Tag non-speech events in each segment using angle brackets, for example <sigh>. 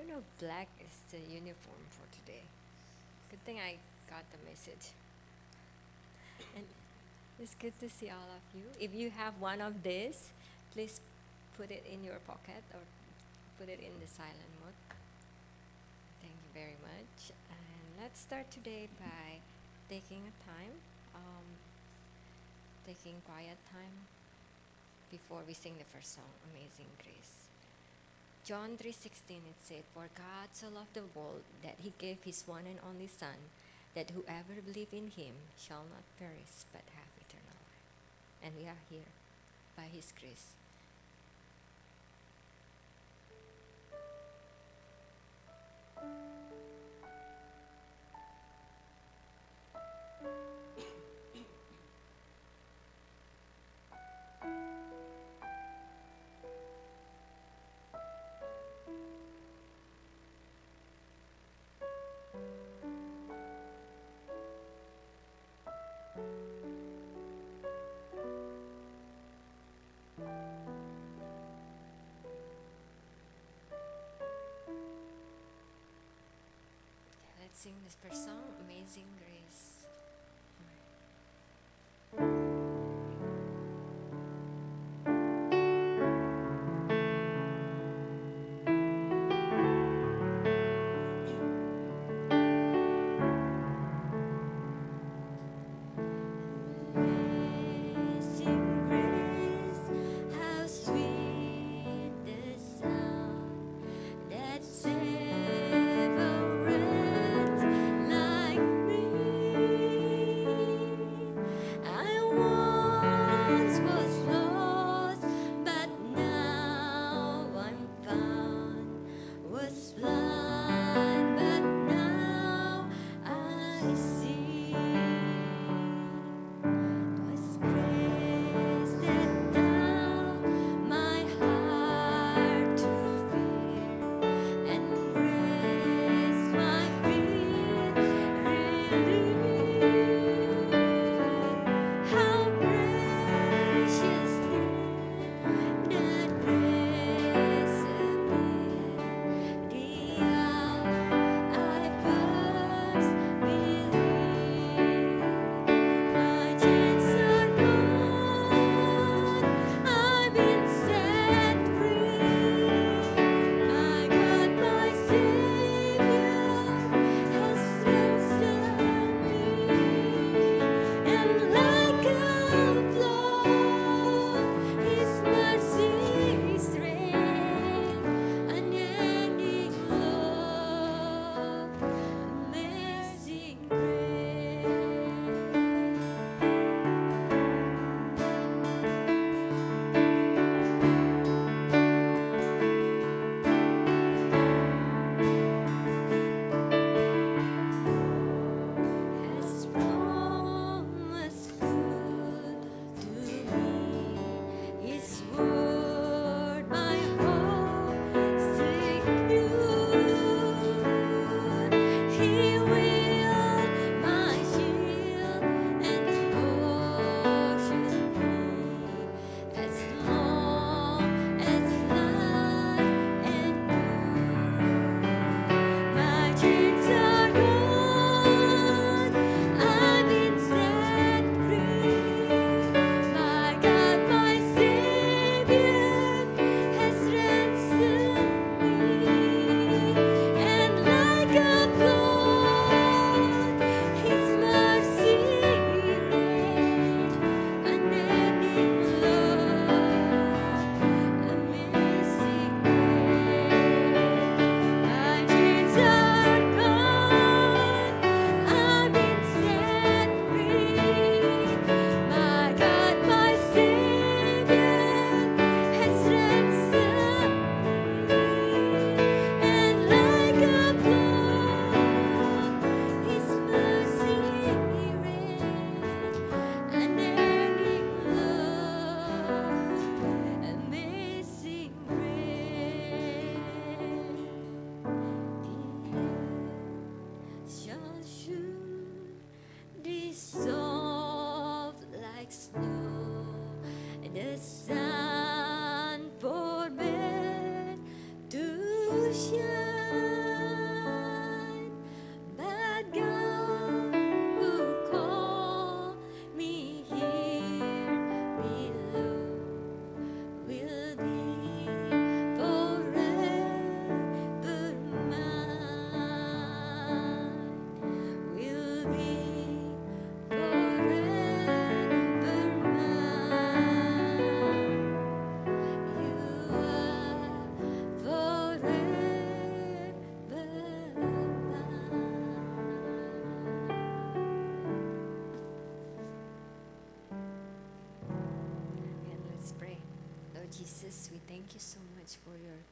don't know black is the uniform for today. Good thing I got the message. And it's good to see all of you. If you have one of these, please put it in your pocket or put it in the silent mode. Thank you very much. And let's start today by taking a time, um, taking quiet time before we sing the first song, Amazing Grace. John 3:16 it said, "For God so loved the world that he gave his one and only son, that whoever believes in him shall not perish but have eternal life." And we are here by his grace. Sing this first song, Amazing Grace.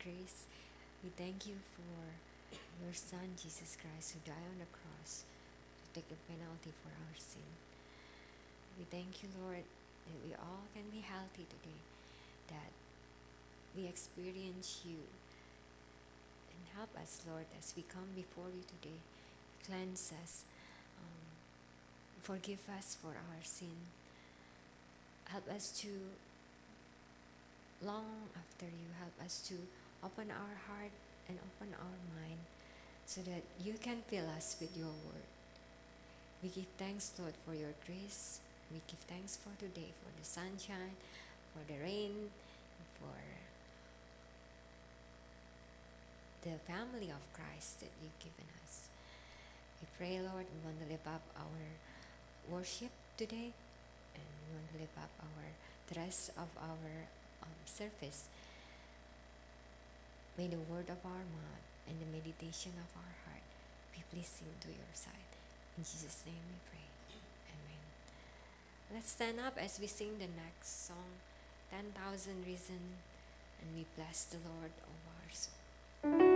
Grace. We thank you for your Son, Jesus Christ, who died on the cross to take the penalty for our sin. We thank you, Lord, that we all can be healthy today, that we experience you. And help us, Lord, as we come before you today. Cleanse us. Um, forgive us for our sin. Help us to long after you help us to open our heart and open our mind so that you can fill us with your word. We give thanks, Lord, for your grace. We give thanks for today, for the sunshine, for the rain, for the family of Christ that you've given us. We pray, Lord, we want to lift up our worship today and we want to lift up our the rest of our um, service. May the word of our mouth and the meditation of our heart be pleasing to your sight. In Jesus' name we pray. Amen. Let's stand up as we sing the next song, 10,000 Reasons, and we bless the Lord of our soul.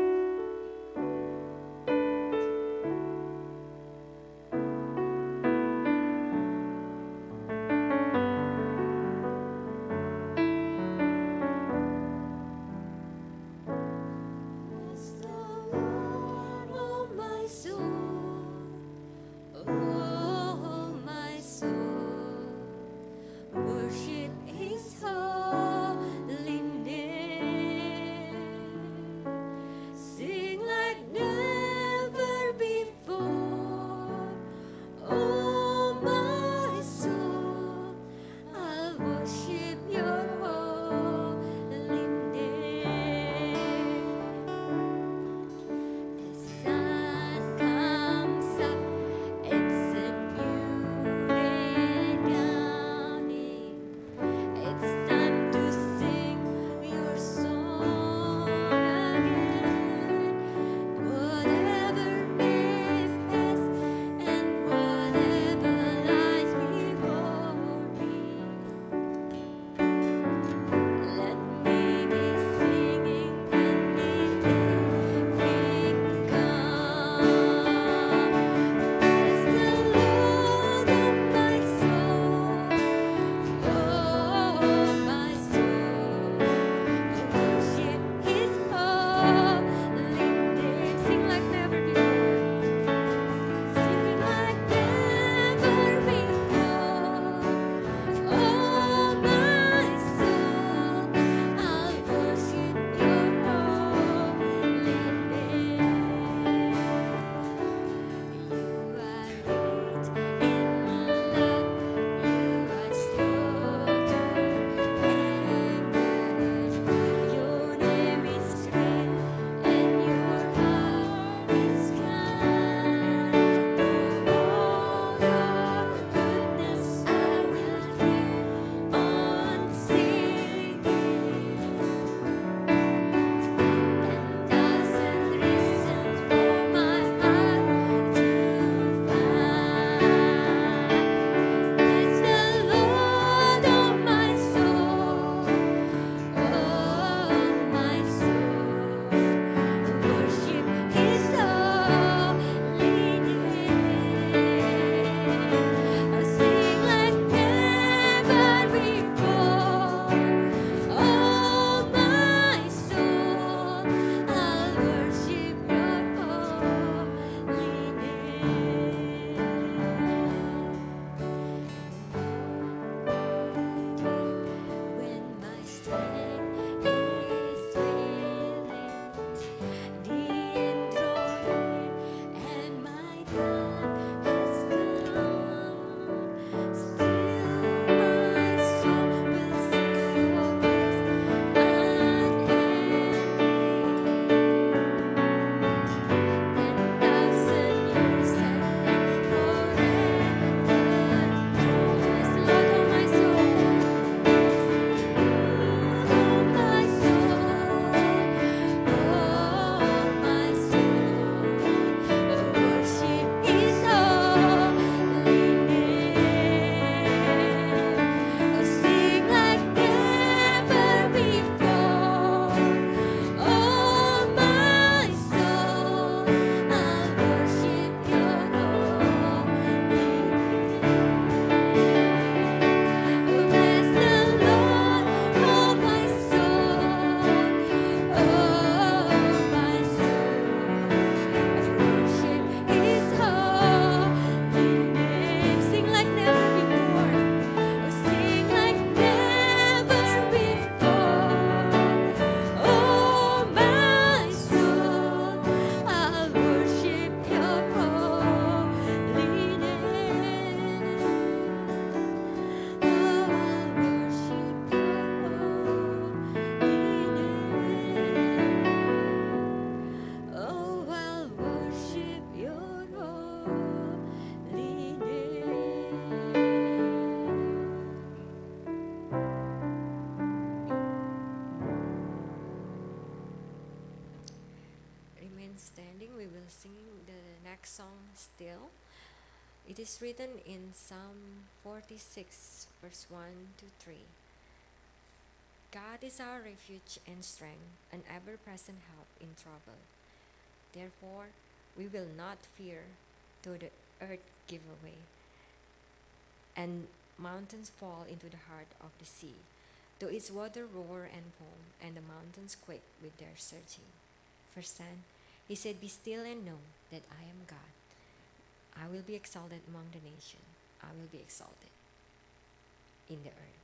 Still. It is written in Psalm 46, verse 1 to 3. God is our refuge and strength, an ever present help in trouble. Therefore, we will not fear though the earth give way and mountains fall into the heart of the sea, though its water roar and foam, and the mountains quake with their surging. Verse 10 He said, Be still and know that I am God. I will be exalted among the nations, I will be exalted in the earth.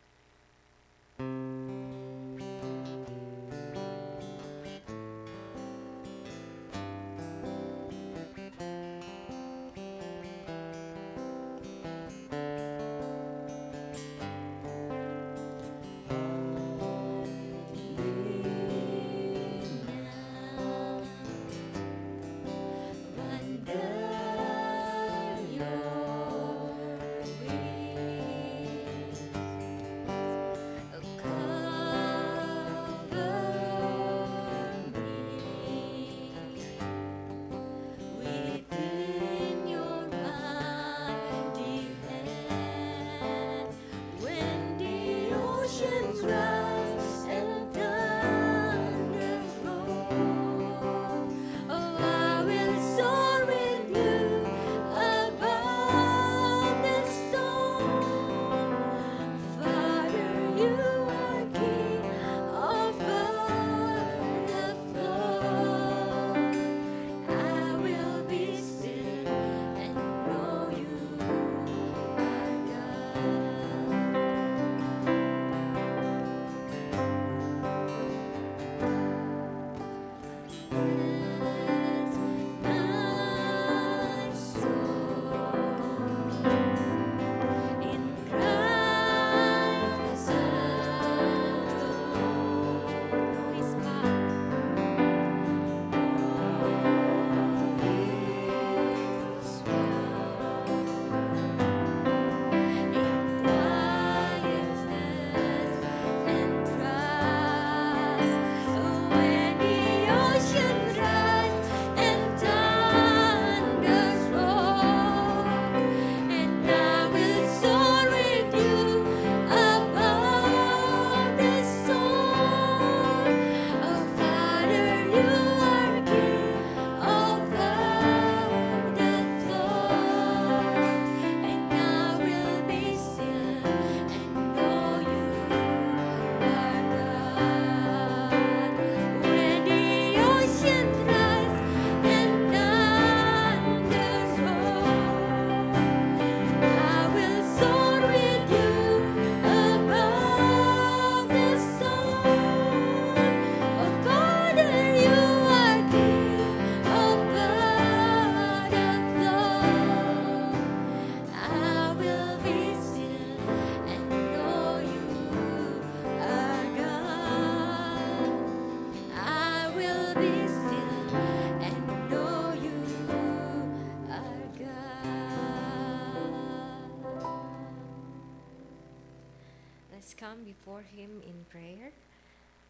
Before Him in prayer.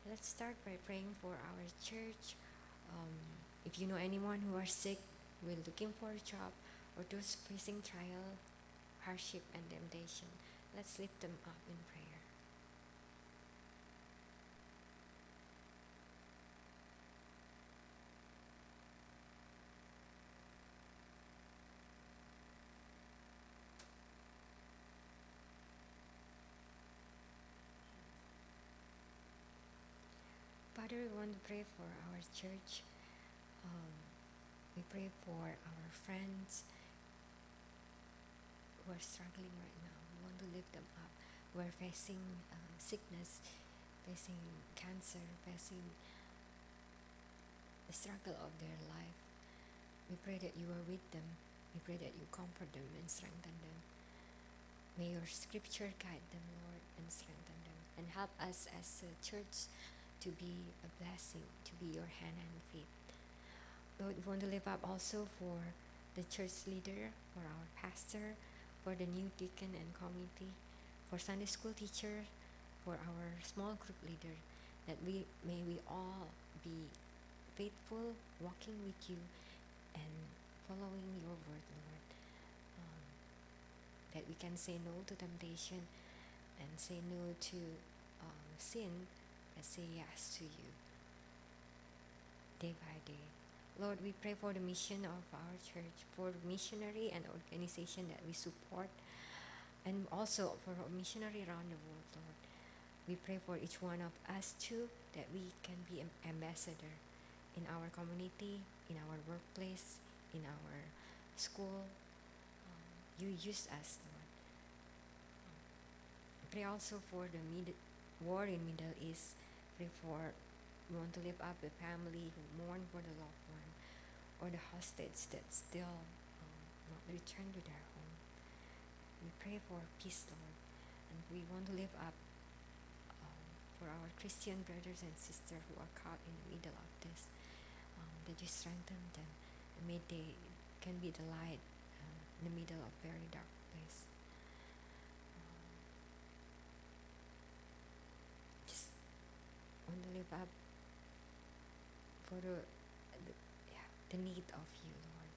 Let's start by praying for our church. Um, if you know anyone who are sick, we're looking for a job, or those facing trial, hardship, and temptation, let's lift them up in prayer. Father, we want to pray for our church. Um, we pray for our friends who are struggling right now. We want to lift them up. We're facing uh, sickness, facing cancer, facing the struggle of their life. We pray that you are with them. We pray that you comfort them and strengthen them. May your scripture guide them, Lord, and strengthen them. And help us as a church to be a blessing, to be your hand and feet. Lord, we want to live up also for the church leader, for our pastor, for the new deacon and committee, for Sunday school teacher, for our small group leader, that we may we all be faithful, walking with you, and following your word, Lord. Um, that we can say no to temptation and say no to um, sin and say yes to you day by day. Lord, we pray for the mission of our church, for missionary and organization that we support, and also for missionary around the world, Lord. We pray for each one of us too, that we can be an ambassador in our community, in our workplace, in our school. Um, you use us, Lord. Pray also for the mid- war in Middle East. For we want to lift up the family who mourn for the loved one or the hostage that still um, not returned to their home. We pray for peace, Lord, and we want to lift up um, for our Christian brothers and sisters who are caught in the middle of this. Um, that you strengthen them, and may they can be the light um, in the middle of very dark place. Um, just want to lift up for the, the, yeah, the need of you, Lord.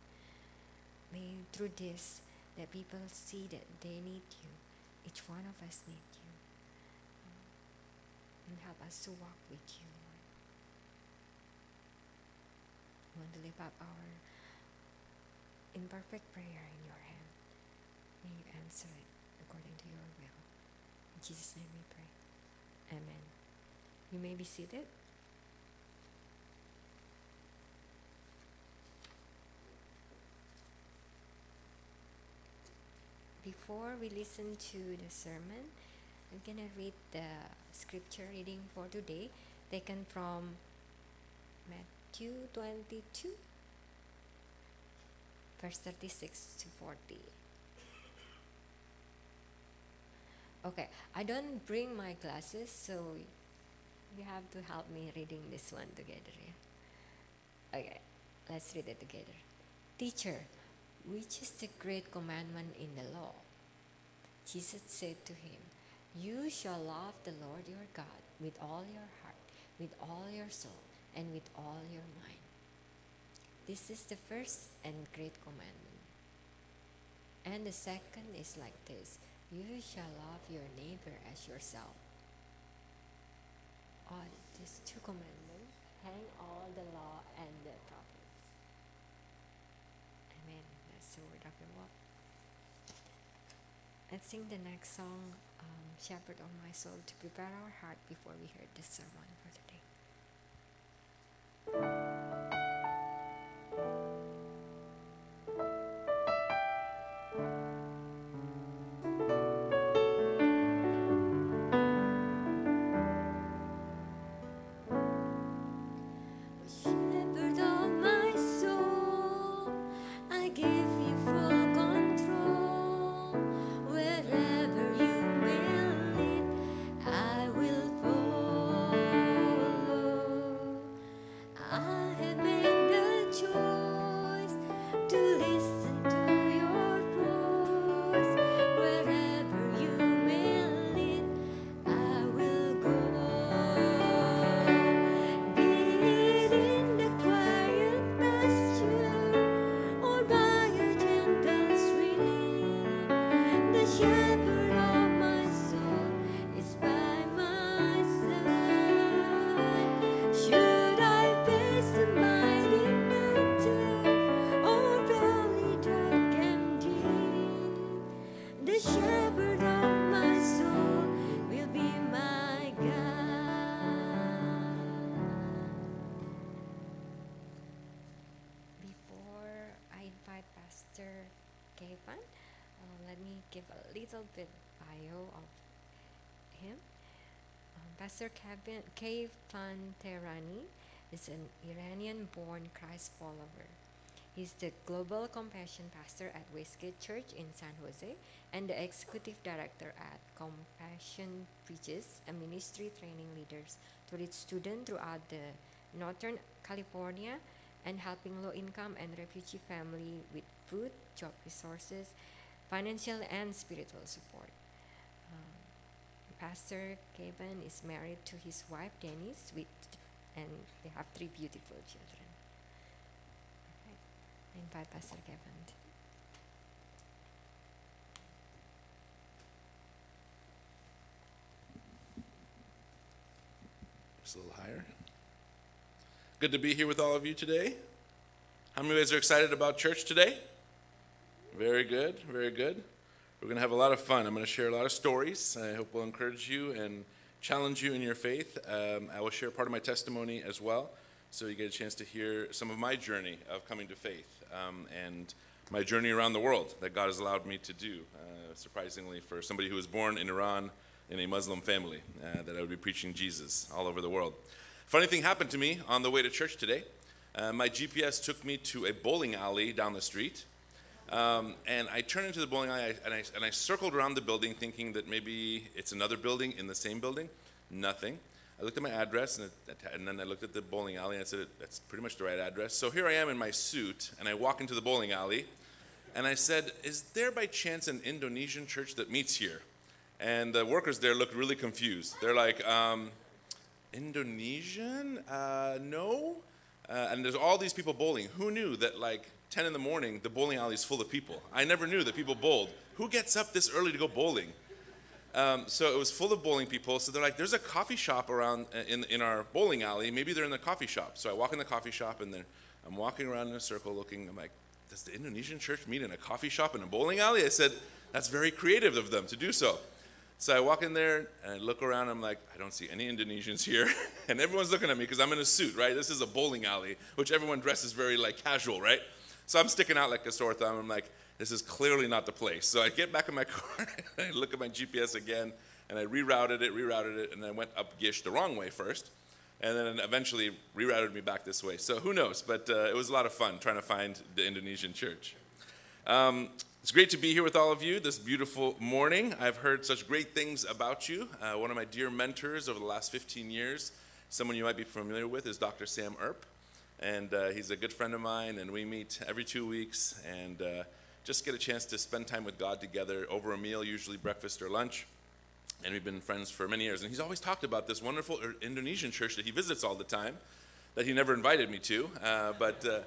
May through this that people see that they need you. Each one of us need you. Um, and help us to walk with you, Lord. We want to lift up our imperfect prayer in your hand. May you answer it according to your will. In Jesus' name we pray. Amen. You may be seated. before we listen to the sermon, I'm gonna read the scripture reading for today, taken from Matthew 22, verse 36 to 40. Okay, I don't bring my glasses, so you have to help me reading this one together. Yeah? Okay, let's read it together. Teacher, which is the great commandment in the law? Jesus said to him, You shall love the Lord your God with all your heart, with all your soul, and with all your mind. This is the first and great commandment. And the second is like this You shall love your neighbor as yourself. On these two commandments hang all the law and the prophets. Amen. That's the word of the Lord. Let's sing the next song, um, Shepherd of My Soul, to prepare our heart before we hear this sermon for today. Little bit bio of him. Um, Pastor Kevin Kevin Tehrani is an Iranian-born Christ follower. He's the Global Compassion Pastor at Westgate Church in San Jose and the Executive Director at Compassion Bridges, a ministry training leaders to reach students throughout the Northern California and helping low-income and refugee family with food, job resources, financial and spiritual support. Um, Pastor Kevin is married to his wife Denise with and they have three beautiful children. Alright. invite Pastor Kevin. Just a little higher. Good to be here with all of you today. How many of you guys are excited about church today? Very good, very good. We're going to have a lot of fun. I'm going to share a lot of stories. I hope we'll encourage you and challenge you in your faith. Um, I will share part of my testimony as well, so you get a chance to hear some of my journey of coming to faith um, and my journey around the world that God has allowed me to do. Uh, surprisingly, for somebody who was born in Iran in a Muslim family, uh, that I would be preaching Jesus all over the world. Funny thing happened to me on the way to church today. Uh, my GPS took me to a bowling alley down the street. Um, and I turned into the bowling alley and I, and I circled around the building thinking that maybe it's another building in the same building. Nothing. I looked at my address and, it, and then I looked at the bowling alley and I said, that's pretty much the right address. So here I am in my suit and I walk into the bowling alley and I said, Is there by chance an Indonesian church that meets here? And the workers there looked really confused. They're like, um, Indonesian? Uh, no. Uh, and there's all these people bowling. Who knew that like 10 in the morning, the bowling alley is full of people? I never knew that people bowled. Who gets up this early to go bowling? Um, so it was full of bowling people. So they're like, there's a coffee shop around uh, in, in our bowling alley. Maybe they're in the coffee shop. So I walk in the coffee shop and then I'm walking around in a circle looking. I'm like, does the Indonesian church meet in a coffee shop in a bowling alley? I said, that's very creative of them to do so. So I walk in there and I look around. I'm like, I don't see any Indonesians here, <laughs> and everyone's looking at me because I'm in a suit, right? This is a bowling alley, which everyone dresses very like casual, right? So I'm sticking out like a sore thumb. I'm like, this is clearly not the place. So I get back in my <laughs> car and I look at my GPS again, and I rerouted it, rerouted it, and I went up Gish the wrong way first, and then eventually rerouted me back this way. So who knows? But uh, it was a lot of fun trying to find the Indonesian church. Um, it's great to be here with all of you this beautiful morning. I've heard such great things about you. Uh, one of my dear mentors over the last 15 years, someone you might be familiar with, is Dr. Sam Earp. And uh, he's a good friend of mine, and we meet every two weeks and uh, just get a chance to spend time with God together over a meal, usually breakfast or lunch. And we've been friends for many years. And he's always talked about this wonderful Indonesian church that he visits all the time that he never invited me to. Uh, but uh,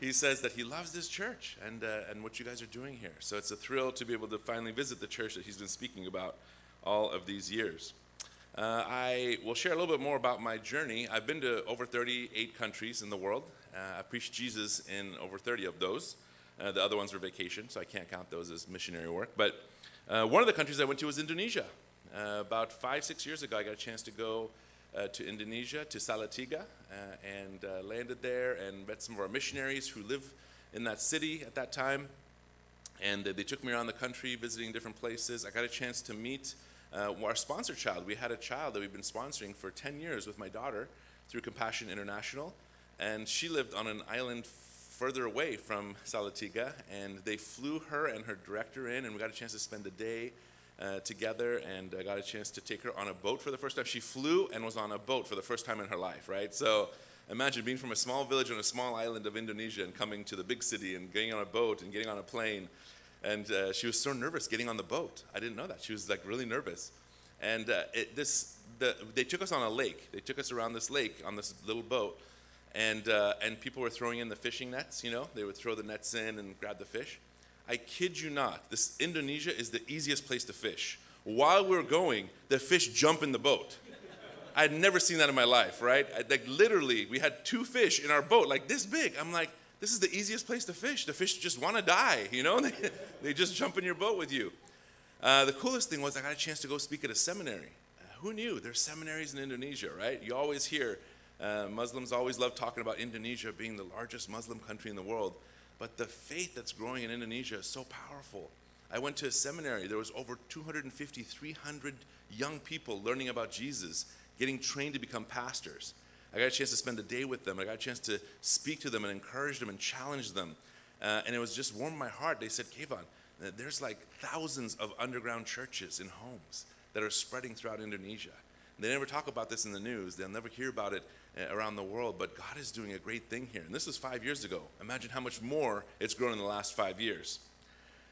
he says that he loves this church and, uh, and what you guys are doing here. So it's a thrill to be able to finally visit the church that he's been speaking about all of these years. Uh, I will share a little bit more about my journey. I've been to over 38 countries in the world. Uh, I preached Jesus in over 30 of those. Uh, the other ones were vacation, so I can't count those as missionary work. But uh, one of the countries I went to was Indonesia. Uh, about five, six years ago, I got a chance to go uh, to Indonesia, to Salatiga, and landed there and met some of our missionaries who live in that city at that time. And they took me around the country visiting different places. I got a chance to meet our sponsor child. We had a child that we've been sponsoring for 10 years with my daughter through Compassion International. And she lived on an island further away from Salatiga, and they flew her and her director in, and we got a chance to spend a day uh, together and I got a chance to take her on a boat for the first time. She flew and was on a boat for the first time in her life, right? So imagine being from a small village on a small island of Indonesia and coming to the big city and getting on a boat and getting on a plane. And uh, she was so nervous getting on the boat. I didn't know that. She was like really nervous. And uh, it, this, the, they took us on a lake. They took us around this lake on this little boat. And, uh, and people were throwing in the fishing nets, you know? They would throw the nets in and grab the fish. I kid you not, this Indonesia is the easiest place to fish. While we're going, the fish jump in the boat. I'd never seen that in my life, right? I, like literally, we had two fish in our boat, like this big. I'm like, this is the easiest place to fish. The fish just want to die, you know? <laughs> They, they just jump in your boat with you. Uh, the coolest thing was I got a chance to go speak at a seminary. Uh, who knew? There's seminaries in Indonesia, right? You always hear uh, Muslims always love talking about Indonesia being the largest Muslim country in the world. But the faith that's growing in Indonesia is so powerful. I went to a seminary. There was over 250, 300 young people learning about Jesus, getting trained to become pastors. I got a chance to spend a day with them. I got a chance to speak to them and encourage them and challenge them. Uh, and it was just warmed my heart. They said, Keivan, there's like thousands of underground churches in homes that are spreading throughout Indonesia. They never talk about this in the news. They'll never hear about it uh, around the world, but God is doing a great thing here. And this was five years ago. Imagine how much more it's grown in the last five years.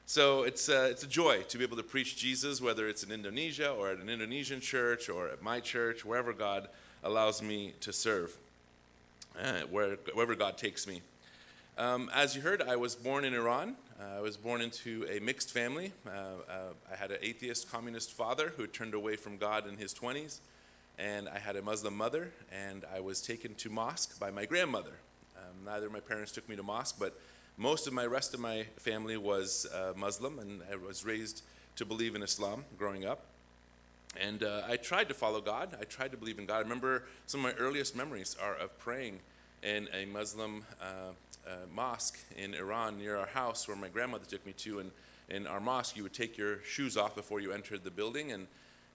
So it's, uh, it's a joy to be able to preach Jesus, whether it's in Indonesia or at an Indonesian church or at my church, wherever God allows me to serve, uh, where, wherever God takes me. Um, as you heard, I was born in Iran. Uh, I was born into a mixed family. Uh, uh, I had an atheist communist father who turned away from God in his 20s, and I had a Muslim mother, and I was taken to mosque by my grandmother. Um, neither of my parents took me to mosque, but most of my rest of my family was uh, Muslim, and I was raised to believe in Islam growing up. And uh, I tried to follow God. I tried to believe in God. I remember some of my earliest memories are of praying in a Muslim uh, uh, mosque in Iran near our house where my grandmother took me to. And in our mosque, you would take your shoes off before you entered the building, and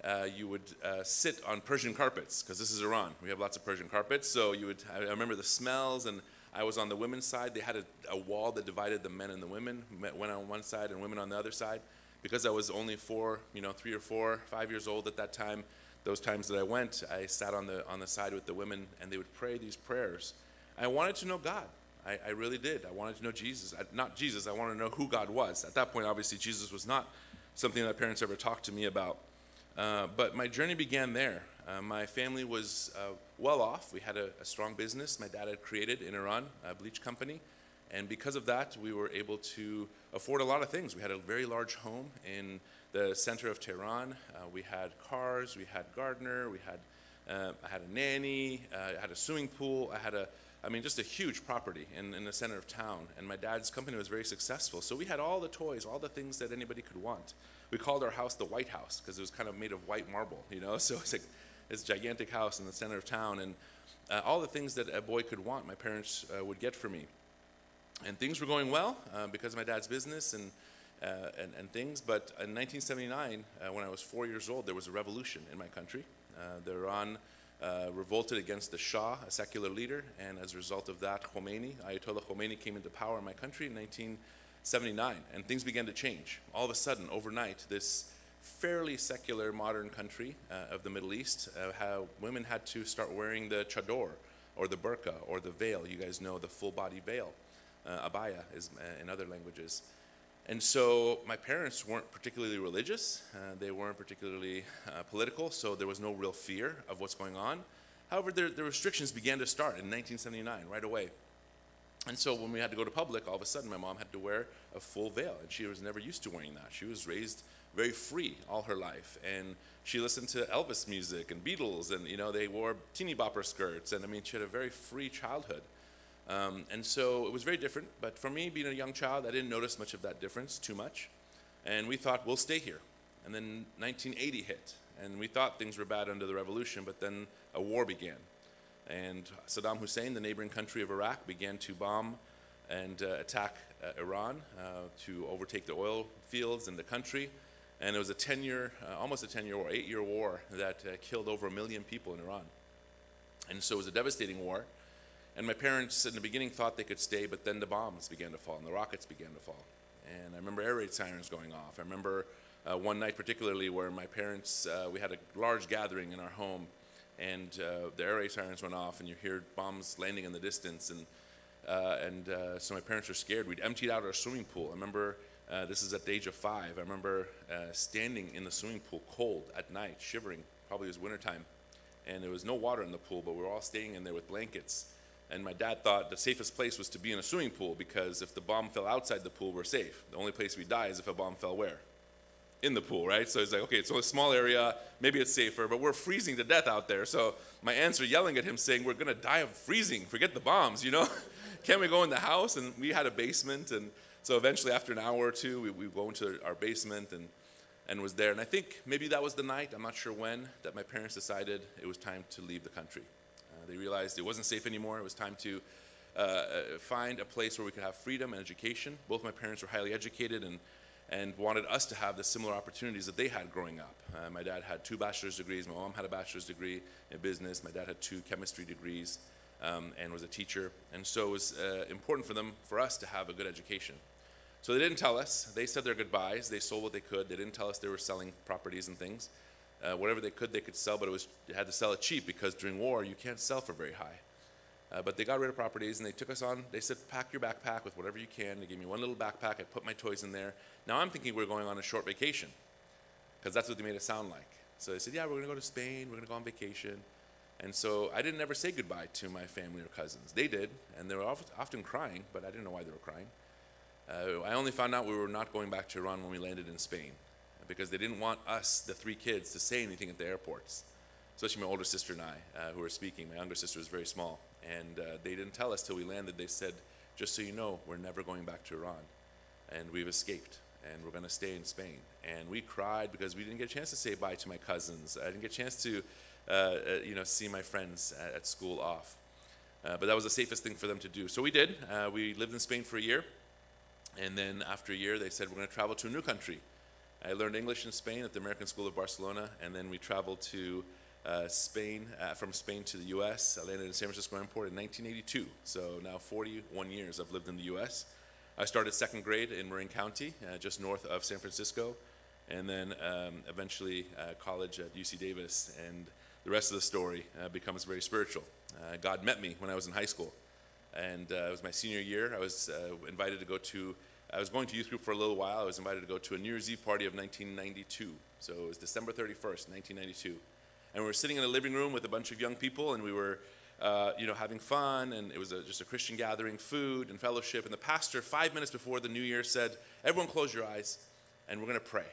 uh, you would uh, sit on Persian carpets because this is Iran. We have lots of Persian carpets. So you would. I remember the smells, and I was on the women's side. They had a, a wall that divided the men and the women. Went on one side and women on the other side because I was only four, you know, three or four, five years old at that time, those times that I went, I sat on the on the side with the women, and they would pray these prayers. I wanted to know God. I, I really did. I wanted to know Jesus. I, not Jesus. I wanted to know who God was. At that point, obviously, Jesus was not something that parents ever talked to me about. Uh, but my journey began there. Uh, my family was uh, well off. We had a, a, strong business. My dad had created in Iran a bleach company, and because of that, we were able to afford a lot of things. We had a very large home in the center of Tehran. Uh, we had cars, we had gardener, we had uh, I had a nanny, uh, I had a swimming pool, I had a I mean, just a huge property in, in the center of town. And my dad's company was very successful. So we had all the toys, all the things that anybody could want. We called our house the White House because it was kind of made of white marble, you know? <laughs> So it's like this gigantic house in the center of town. And uh, all the things that a boy could want, my parents uh, would get for me and things were going well uh, because of my dad's business and, uh, and, and, things. But in 1979, uh, when I was four years old, there was a revolution in my country. Uh, the Iran uh, revolted against the Shah, a secular leader, and as a result of that, Khomeini, Ayatollah Khomeini, came into power in my country in 1979, and things began to change. All of a sudden, overnight, this fairly secular modern country uh, of the Middle East, how women had to start wearing the chador, or the burqa, or the veil. You guys know the full body veil uh, abaya is uh, in other languages. And so my parents weren't particularly religious, uh, they weren't particularly uh, political, so there was no real fear of what's going on. However, the, the restrictions began to start in 1979, right away. And so when we had to go to public, all of a sudden my mom had to wear a full veil, and she was never used to wearing that. She was raised very free all her life, and she listened to Elvis music and Beatles, and you know they wore teeny bopper skirts, and I mean she had a very free childhood. Um, and so it was very different. But for me, being a young child, I didn't notice much of that difference too much. And we thought, we'll stay here. And then 1980 hit. And we thought things were bad under the revolution, but then a war began. And Saddam Hussein, the neighboring country of Iraq, began to bomb and uh, attack uh, Iran uh, to overtake the oil fields in the country. And it was a 10 year, uh, almost a 10 year war, eight year war that uh, killed over a million people in Iran. And so it was a devastating war. And my parents in the beginning thought they could stay, but then the bombs began to fall and the rockets began to fall. And I remember air raid sirens going off. I remember uh, one night particularly where my parents, uh, we had a large gathering in our home, and uh, the air raid sirens went off, and you hear bombs landing in the distance. And, uh, and uh, so my parents were scared. We'd emptied out our swimming pool. I remember uh, this is at the age of five. I remember standing in the swimming pool cold at night, shivering. Probably it was wintertime. And there was no water in the pool, but we were all staying in there with blankets and my dad thought the safest place was to be in a swimming pool because if the bomb fell outside the pool, we're safe. The only place we die is if a bomb fell where? In the pool, right? So he's like, okay, it's a small area, maybe it's safer, but we're freezing to death out there. So my aunts are yelling at him, saying, we're gonna die of freezing. Forget the bombs, you know? <laughs> Can we go in the house? And we had a basement, and so eventually, after an hour or two, we, we go into our basement and and was there. And I think maybe that was the night, I'm not sure when, that my parents decided it was time to leave the country. They realized it wasn't safe anymore. It was time to uh, uh, find a place where we could have freedom and education. Both my parents were highly educated and, and wanted us to have the similar opportunities that they had growing up. Uh, my dad had two bachelor's degrees. My mom had a bachelor's degree in business. My dad had two chemistry degrees um, and was a teacher. And so it was uh, important for them, for us, to have a good education. So they didn't tell us. They said their goodbyes. They sold what they could. They didn't tell us they were selling properties and things. Uh, whatever they could, they could sell, but it was they had to sell it cheap because during war you can't sell for very high. Uh, but they got rid of properties and they took us on. They said, pack your backpack with whatever you can. They gave me one little backpack. I put my toys in there. Now I'm thinking we're going on a short vacation because that's what they made it sound like. So they said, yeah, we're going to go to Spain. We're going to go on vacation. And so I didn't ever say goodbye to my family or cousins. They did, and they were often crying, but I didn't know why they were crying. Uh, I only found out we were not going back to Iran when we landed in Spain because they didn't want us, the three kids, to say anything at the airports, especially my older sister and I, uh, who were speaking. My younger sister was very small, and uh, they didn't tell us till we landed. They said, just so you know, we're never going back to Iran, and we've escaped, and we're going to stay in Spain. And we cried because we didn't get a chance to say bye to my cousins. I didn't get a chance to, uh, uh, you know, see my friends at, at school off. Uh, but that was the safest thing for them to do. So we did. Uh, we lived in Spain for a year. And then after a year, they said, we're going to travel to a new country. I learned English in Spain at the American School of Barcelona. And then we traveled to uh, Spain, uh, from Spain to the US. I landed in San Francisco Airport in 1982. So now 41 years I've lived in the US. I started second grade in Marin County, uh, just north of San Francisco. And then um, eventually uh, college at UC Davis. And the rest of the story uh, becomes very spiritual. Uh, God met me when I was in high school. And it was my senior year. I was invited to go to, I was going to youth group for a little while. I was invited to go to a New Year's Eve party of 1992. So it was December 31st, 1992. And we were sitting in a living room with a bunch of young people, and we were, uh, you know, having fun. And it was a, just a Christian gathering, food and fellowship. And the pastor, five minutes before the new year, said, Everyone close your eyes, and we're going to pray.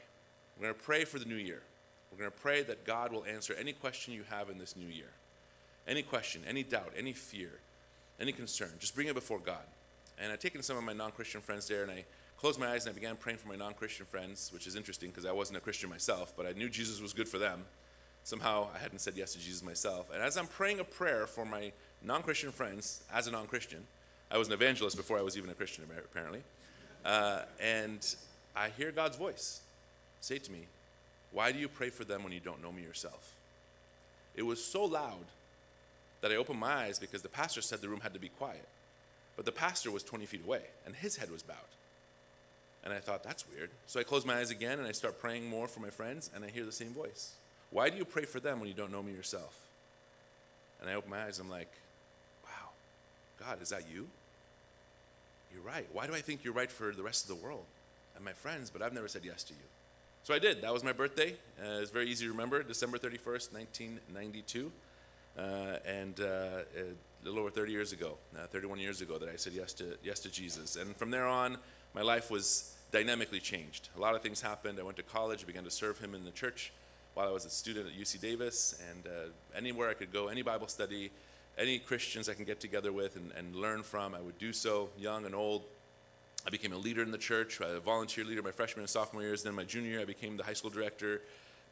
We're going to pray for the new year. We're going to pray that God will answer any question you have in this new year. Any question, any doubt, any fear, any concern, just bring it before God. And I'd taken some of my non Christian friends there and I closed my eyes and I began praying for my non Christian friends, which is interesting because I wasn't a Christian myself, but I knew Jesus was good for them. Somehow I hadn't said yes to Jesus myself. And as I'm praying a prayer for my non Christian friends, as a non Christian, I was an evangelist before I was even a Christian, apparently. Uh, and I hear God's voice say to me, Why do you pray for them when you don't know me yourself? It was so loud that I opened my eyes because the pastor said the room had to be quiet. But the pastor was 20 feet away and his head was bowed. And I thought, that's weird. So I close my eyes again and I start praying more for my friends and I hear the same voice. Why do you pray for them when you don't know me yourself? And I open my eyes, I'm like, wow, God, is that you? You're right. Why do I think you're right for the rest of the world and my friends, but I've never said yes to you? So I did. That was my birthday. Uh, it's very easy to remember, December 31st, 1992. Uh, and uh, little over 30 years ago, uh, 31 years ago, that I said yes to, yes to Jesus. And from there on, my life was dynamically changed. A lot of things happened. I went to college, began to serve him in the church while I was a student at UC Davis. And uh, anywhere I could go, any Bible study, any Christians I can get together with and, and learn from, I would do so, young and old. I became a leader in the church, a volunteer leader my freshman and sophomore years. Then my junior year, I became the high school director,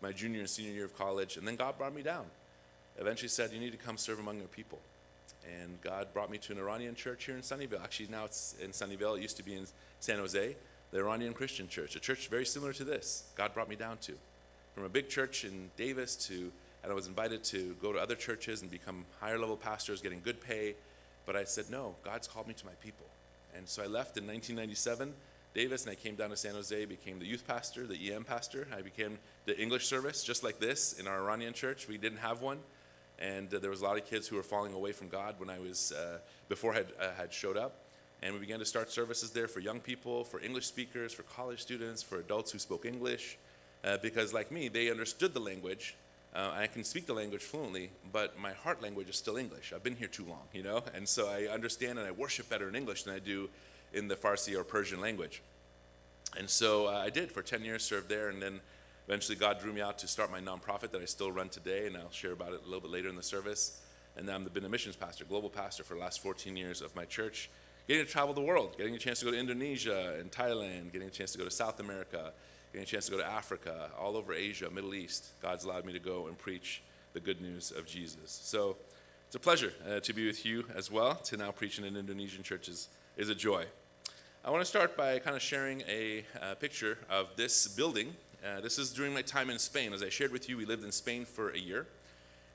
my junior and senior year of college. And then God brought me down eventually said, You need to come serve among your people. And God brought me to an Iranian church here in Sunnyvale. Actually, now it's in Sunnyvale. It used to be in San Jose, the Iranian Christian church, a church very similar to this. God brought me down to. From a big church in Davis to, and I was invited to go to other churches and become higher level pastors, getting good pay. But I said, No, God's called me to my people. And so I left in 1997 Davis and I came down to San Jose, became the youth pastor, the EM pastor. I became the English service, just like this in our Iranian church. We didn't have one and uh, there was a lot of kids who were falling away from God when I was uh, before I had, uh, had showed up. And we began to start services there for young people, for English speakers, for college students, for adults who spoke English, uh, because like me, they understood the language. Uh, I can speak the language fluently, but my heart language is still English. I've been here too long, you know, and so I understand and I worship better in English than I do in the Farsi or Persian language. And so uh, I did for 10 years, served there, and then Eventually, God drew me out to start my nonprofit that I still run today, and I'll share about it a little bit later in the service. And I'm been a missions pastor, global pastor for the last 14 years of my church, getting to travel the world, getting a chance to go to Indonesia and Thailand, getting a chance to go to South America, getting a chance to go to Africa, all over Asia, Middle East. God's allowed me to go and preach the good news of Jesus. So it's a pleasure uh, to be with you as well. To now preach in an Indonesian church is, is a joy. I want to start by kind of sharing a uh, picture of this building uh, this is during my time in Spain. As I shared with you, we lived in Spain for a year.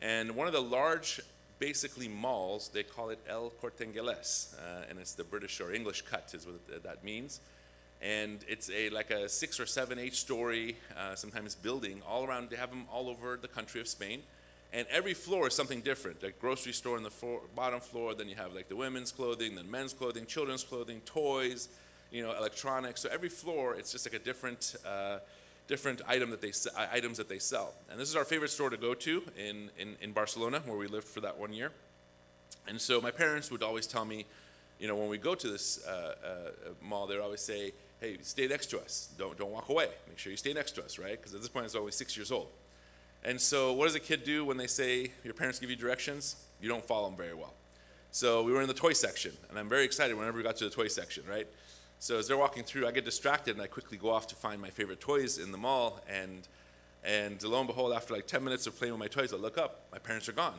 And one of the large, basically malls, they call it El Corte Inglés, uh, and it's the British or English cut is what that means. And it's a like a six or seven, eight story, uh, sometimes building all around. They have them all over the country of Spain. And every floor is something different. Like grocery store on the floor, bottom floor, then you have like the women's clothing, then men's clothing, children's clothing, toys, you know, electronics. So every floor, it's just like a different uh, different item that they, items that they sell. And this is our favorite store to go to in, in, in Barcelona, where we lived for that one year. And so my parents would always tell me, you know, when we go to this uh, uh, mall, they'd always say, hey, stay next to us. Don't, don't walk away. Make sure you stay next to us, right? Because at this point, I was always six years old. And so, what does a kid do when they say your parents give you directions? You don't follow them very well. So, we were in the toy section, and I'm very excited whenever we got to the toy section, right? So, as they're walking through, I get distracted and I quickly go off to find my favorite toys in the mall. And, and lo and behold, after like 10 minutes of playing with my toys, I look up, my parents are gone.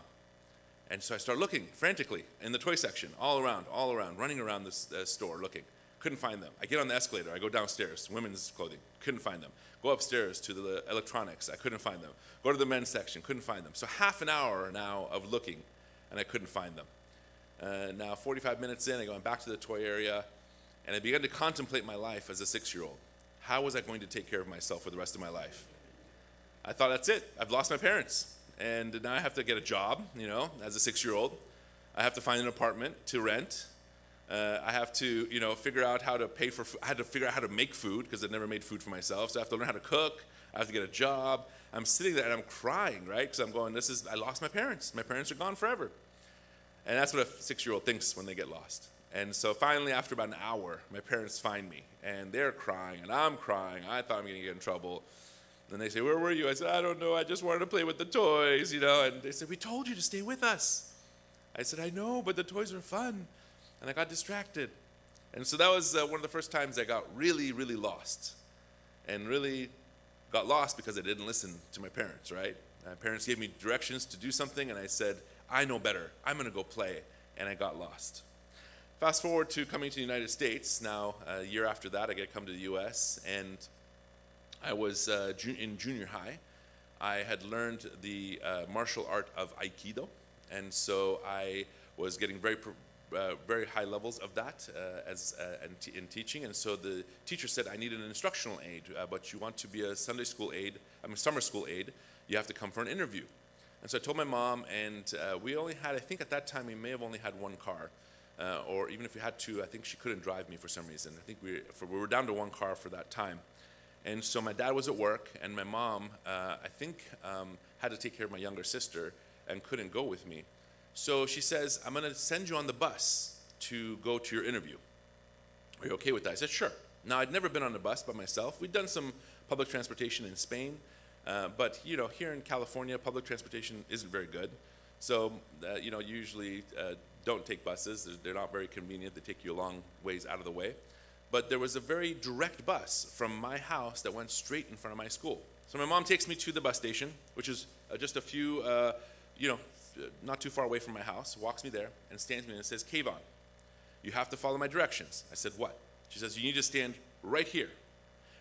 And so I start looking frantically in the toy section, all around, all around, running around this uh, store looking. Couldn't find them. I get on the escalator. I go downstairs, women's clothing. Couldn't find them. Go upstairs to the electronics. I couldn't find them. Go to the men's section. Couldn't find them. So half an hour now of looking, and I couldn't find them. Uh, now 45 minutes in, I go back to the toy area, and I began to contemplate my life as a six-year-old. How was I going to take care of myself for the rest of my life? I thought that's it. I've lost my parents, and now I have to get a job. You know, as a six-year-old, I have to find an apartment to rent. Uh, I have to, you know, figure out how to pay for. I had to figure out how to make food because I'd never made food for myself. So I have to learn how to cook. I have to get a job. I'm sitting there and I'm crying, right? Because I'm going, this is. I lost my parents. My parents are gone forever. And that's what a six-year-old thinks when they get lost. And so finally, after about an hour, my parents find me, and they're crying, and I'm crying. I thought I'm going to get in trouble. Then they say, Where were you? I said, I don't know. I just wanted to play with the toys, you know. And they said, We told you to stay with us. I said, I know, but the toys are fun. And I got distracted. And so that was uh, one of the first times I got really, really lost. And really got lost because I didn't listen to my parents, right? My parents gave me directions to do something, and I said, I know better. I'm going to go play. And I got lost. Fast forward to coming to the United States. Now, a year after that, I get to come to the U.S. and I was uh, in junior high. I had learned the uh, martial art of Aikido, and so I was getting very, uh, very high levels of that uh, as uh, in, in teaching. And so the teacher said, "I need an instructional aide, uh, but you want to be a Sunday school aide, I mean summer school aide. You have to come for an interview." And so I told my mom, and uh, we only had, I think at that time we may have only had one car. Uh, or even if we had to, I think she couldn't drive me for some reason. I think we, for, we were down to one car for that time. And so my dad was at work, and my mom, uh, I think, um, had to take care of my younger sister and couldn't go with me. So she says, I'm going to send you on the bus to go to your interview. Are you okay with that? I said, sure. Now, I'd never been on a bus by myself. We'd done some public transportation in Spain, uh, but, you know, here in California, public transportation isn't very good. So, uh, you know, usually uh, don't take buses. They're, not very convenient. They take you a long ways out of the way. But there was a very direct bus from my house that went straight in front of my school. So my mom takes me to the bus station, which is uh, just a few, uh, you know, not too far away from my house, walks me there and stands me and says, Keivan, you have to follow my directions. I said, what? She says, you need to stand right here.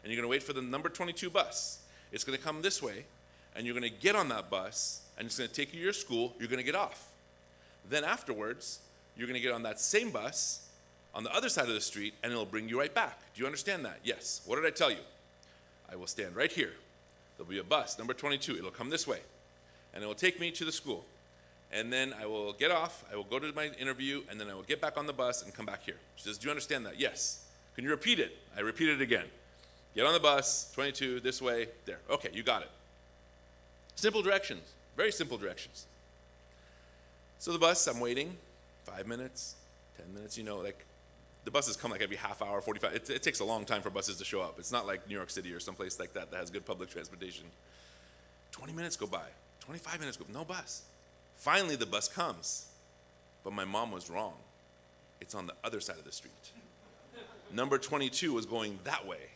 And you're going to wait for the number 22 bus. It's going to come this way, and you're going to get on that bus, and it's going to take you to your school. You're going to get off. Then afterwards, you're going to get on that same bus on the other side of the street, and it'll bring you right back. Do you understand that? Yes. What did I tell you? I will stand right here. There'll be a bus, number 22. It'll come this way, and it will take me to the school. And then I will get off, I will go to my interview, and then I will get back on the bus and come back here. She says, Do you understand that? Yes. Can you repeat it? I repeat it again. Get on the bus, 22, this way, there. Okay, you got it. Simple directions, very simple directions. So the bus, I'm waiting, five minutes, 10 minutes, you know, like the buses come like every half hour, 45. It, it takes a long time for buses to show up. It's not like New York City or someplace like that that has good public transportation. 20 minutes go by, 25 minutes go, by, no bus. Finally, the bus comes, but my mom was wrong. It's on the other side of the street. Number 22 was going that way.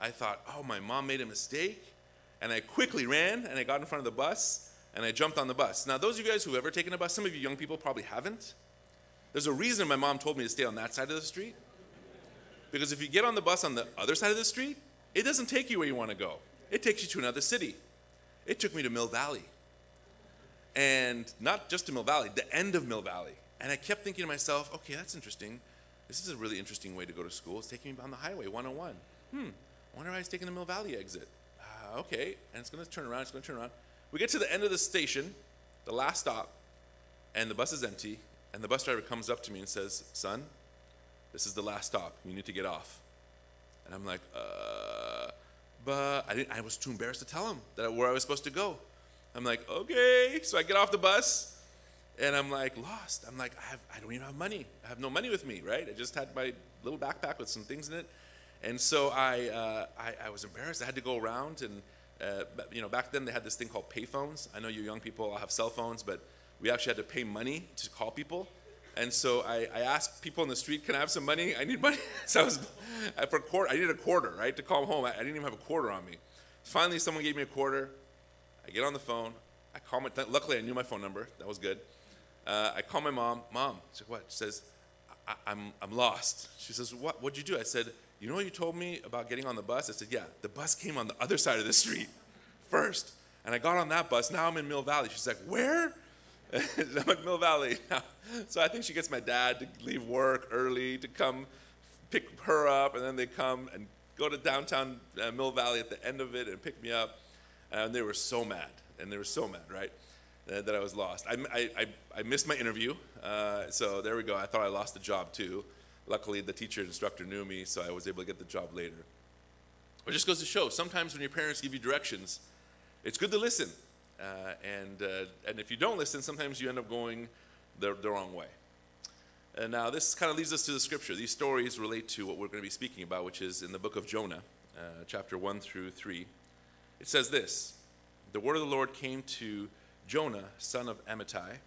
I thought, oh, my mom made a mistake. And I quickly ran and I got in front of the bus and I jumped on the bus. Now, those of you guys who've ever taken a bus, some of you young people probably haven't. There's a reason my mom told me to stay on that side of the street. Because if you get on the bus on the other side of the street, it doesn't take you where you want to go, it takes you to another city. It took me to Mill Valley. And not just to Mill Valley, the end of Mill Valley. And I kept thinking to myself, okay, that's interesting. This is a really interesting way to go to school. It's taking me down the highway 101. Hmm, I wonder why it's taking the Mill Valley exit. Uh, okay, and it's going to turn around, it's going to turn around. We get to the end of the station, the last stop, and the bus is empty. And the bus driver comes up to me and says, Son, this is the last stop. You need to get off. And I'm like, uh, but I, didn't, I was too embarrassed to tell him that where I was supposed to go. I'm like, okay. So I get off the bus and I'm like lost. I'm like, I, have, I don't even have money. I have no money with me, right? I just had my little backpack with some things in it. And so I, uh, I, I, was embarrassed. I had to go around and, uh, you know, back then they had this thing called payphones. I know you young people all have cell phones, but we actually had to pay money to call people. And so I, I asked people in the street, can I have some money? I need money. <laughs> so I was, for quarter, I needed a quarter, right, to call home. I, I didn't even have a quarter on me. Finally, someone gave me a quarter. I get on the phone. I call my, luckily I knew my phone number. That was good. Uh, I call my mom. Mom, she what? She says, I, I'm, I'm lost. She says, what, what'd you do? I said, you know what you told me about getting on the bus? I said, yeah, the bus came on the other side of the street first. And I got on that bus. Now I'm in Mill Valley. She's like, where? <laughs> I'm at Mill Valley. <laughs> So I think she gets my dad to leave work early to come pick her up, and then they come and go to downtown uh, Mill Valley at the end of it and pick me up. And they were so mad, and they were so mad, right, uh, that I was lost. I, I, I missed my interview, uh, so there we go. I thought I lost the job too. Luckily, the teacher instructor knew me, so I was able to get the job later. It just goes to show sometimes when your parents give you directions, it's good to listen. Uh, and, uh, and if you don't listen, sometimes you end up going the, the wrong way. And now this kind of leads us to the scripture. These stories relate to what we're going to be speaking about, which is in the book of Jonah, uh, chapter 1 through 3. It says this The word of the Lord came to Jonah, son of Amittai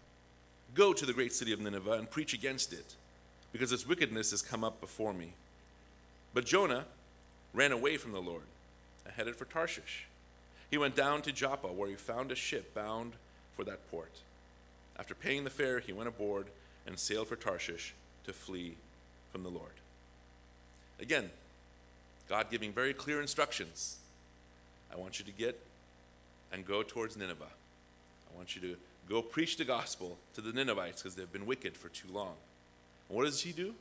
Go to the great city of Nineveh and preach against it, because its wickedness has come up before me. But Jonah ran away from the Lord and headed for Tarshish. He went down to Joppa, where he found a ship bound for that port. After paying the fare, he went aboard and sailed for Tarshish to flee from the Lord. Again, God giving very clear instructions. I want you to get and go towards Nineveh. I want you to go preach the gospel to the Ninevites because they've been wicked for too long. What does he do?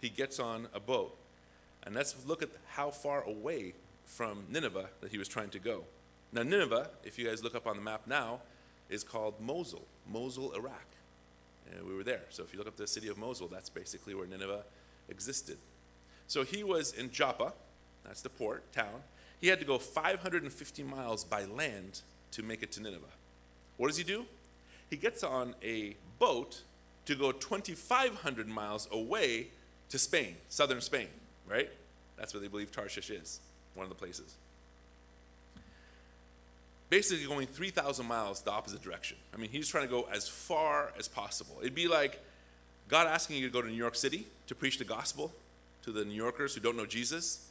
He gets on a boat. And let's look at how far away from Nineveh that he was trying to go. Now, Nineveh, if you guys look up on the map now, is called Mosul, Mosul, Iraq. And we were there. So if you look up the city of Mosul, that's basically where Nineveh existed. So he was in Joppa, that's the port, town. He had to go 550 miles by land to make it to Nineveh. What does he do? He gets on a boat to go 2,500 miles away to Spain, southern Spain, right? That's where they believe Tarshish is, one of the places basically going 3,000 miles the opposite direction. I mean, he's trying to go as far as possible. It'd be like God asking you to go to New York City to preach the gospel to the New Yorkers who don't know Jesus.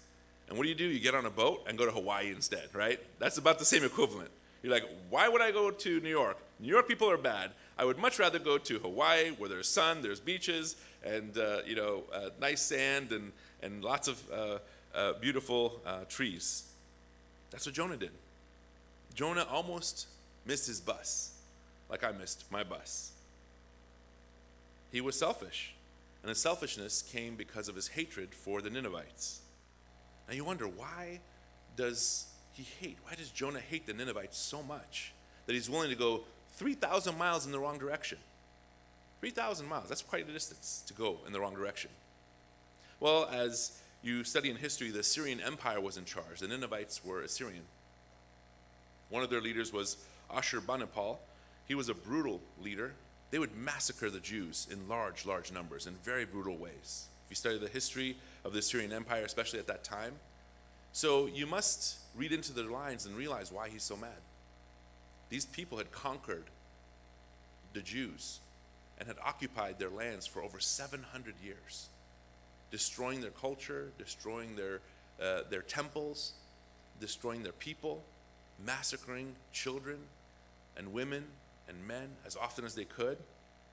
And what do you do? You get on a boat and go to Hawaii instead, right? That's about the same equivalent. You're like, why would I go to New York? New York people are bad. I would much rather go to Hawaii where there's sun, there's beaches, and uh, you know, uh, nice sand and, and lots of uh, uh beautiful uh, trees. That's what Jonah did. Jonah almost missed his bus, like I missed my bus. He was selfish, and his selfishness came because of his hatred for the Ninevites. Now you wonder why does he hate? Why does Jonah hate the Ninevites so much that he's willing to go 3,000 miles in the wrong direction? 3,000 miles, that's quite a distance to go in the wrong direction. Well, as you study in history, the Assyrian Empire was in charge. The Ninevites were Assyrian. One of their leaders was Ashurbanipal. He was a brutal leader. They would massacre the Jews in large, large numbers in very brutal ways. If you study the history of the Assyrian Empire, especially at that time, so you must read into their lines and realize why he's so mad. These people had conquered the Jews and had occupied their lands for over 700 years, destroying their culture, destroying their, uh, their temples, destroying their people, massacring children and women and men as often as they could,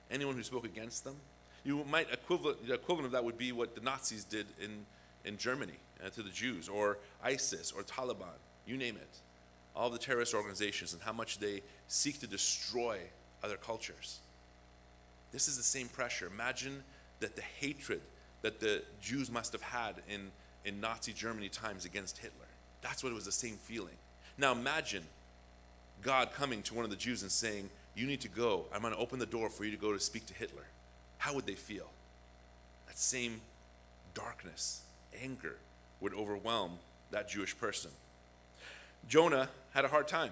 anyone who spoke against them. You might equivalent, the equivalent of that would be what the Nazis did in, in Germany uh, to the Jews, or ISIS, or Taliban, you name it. All the terrorist organizations and how much they seek to destroy other cultures. This is the same pressure. Imagine that the hatred that the Jews must have had in, in Nazi Germany times against Hitler. That's what it was the same feeling. Now imagine God coming to one of the Jews and saying, You need to go. I'm going to open the door for you to go to speak to Hitler. How would they feel? That same darkness, anger would overwhelm that Jewish person. Jonah had a hard time.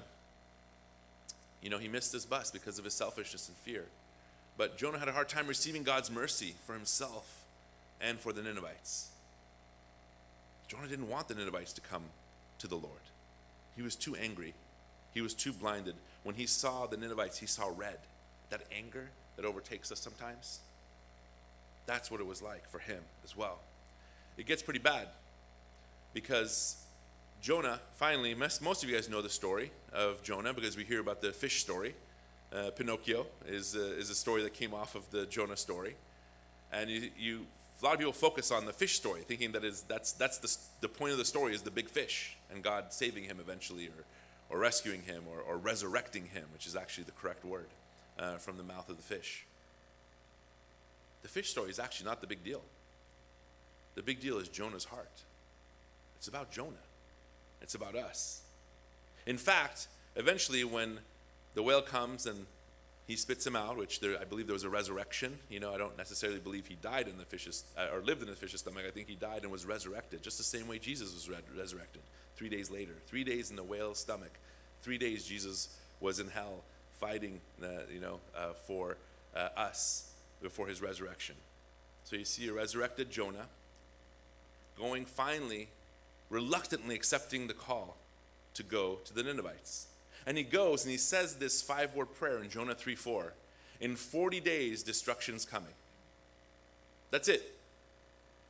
You know, he missed his bus because of his selfishness and fear. But Jonah had a hard time receiving God's mercy for himself and for the Ninevites. Jonah didn't want the Ninevites to come to the Lord. He was too angry. He was too blinded. When he saw the Ninevites, he saw red. That anger that overtakes us sometimes. That's what it was like for him as well. It gets pretty bad because Jonah finally, most of you guys know the story of Jonah because we hear about the fish story. Uh, Pinocchio is, uh, is a story that came off of the Jonah story. And you, you, a lot of people focus on the fish story, thinking that is, that's, that's the, the point of the story is the big fish and God saving him eventually or, or rescuing him or, or resurrecting him, which is actually the correct word uh, from the mouth of the fish. The fish story is actually not the big deal. The big deal is Jonah's heart. It's about Jonah, it's about us. In fact, eventually, when the whale comes and he spits him out, which there, I believe there was a resurrection. You know, I don't necessarily believe he died in the fish's, uh, or lived in the fish's stomach. I think he died and was resurrected, just the same way Jesus was re- resurrected three days later. Three days in the whale's stomach. Three days Jesus was in hell fighting, uh, you know, uh, for uh, us before his resurrection. So you see a resurrected Jonah going finally, reluctantly accepting the call to go to the Ninevites. And he goes and he says this five word prayer in Jonah 3 4. In 40 days, destruction's coming. That's it.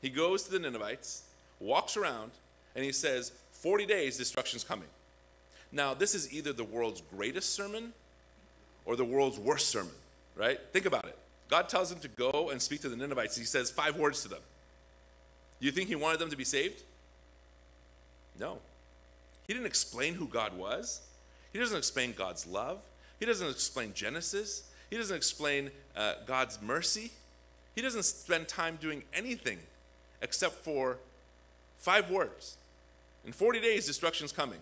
He goes to the Ninevites, walks around, and he says, 40 days, destruction's coming. Now, this is either the world's greatest sermon or the world's worst sermon, right? Think about it. God tells him to go and speak to the Ninevites. He says five words to them. You think he wanted them to be saved? No. He didn't explain who God was. He doesn't explain God's love. He doesn't explain Genesis. He doesn't explain uh, God's mercy. He doesn't spend time doing anything except for five words. In 40 days, destruction's coming.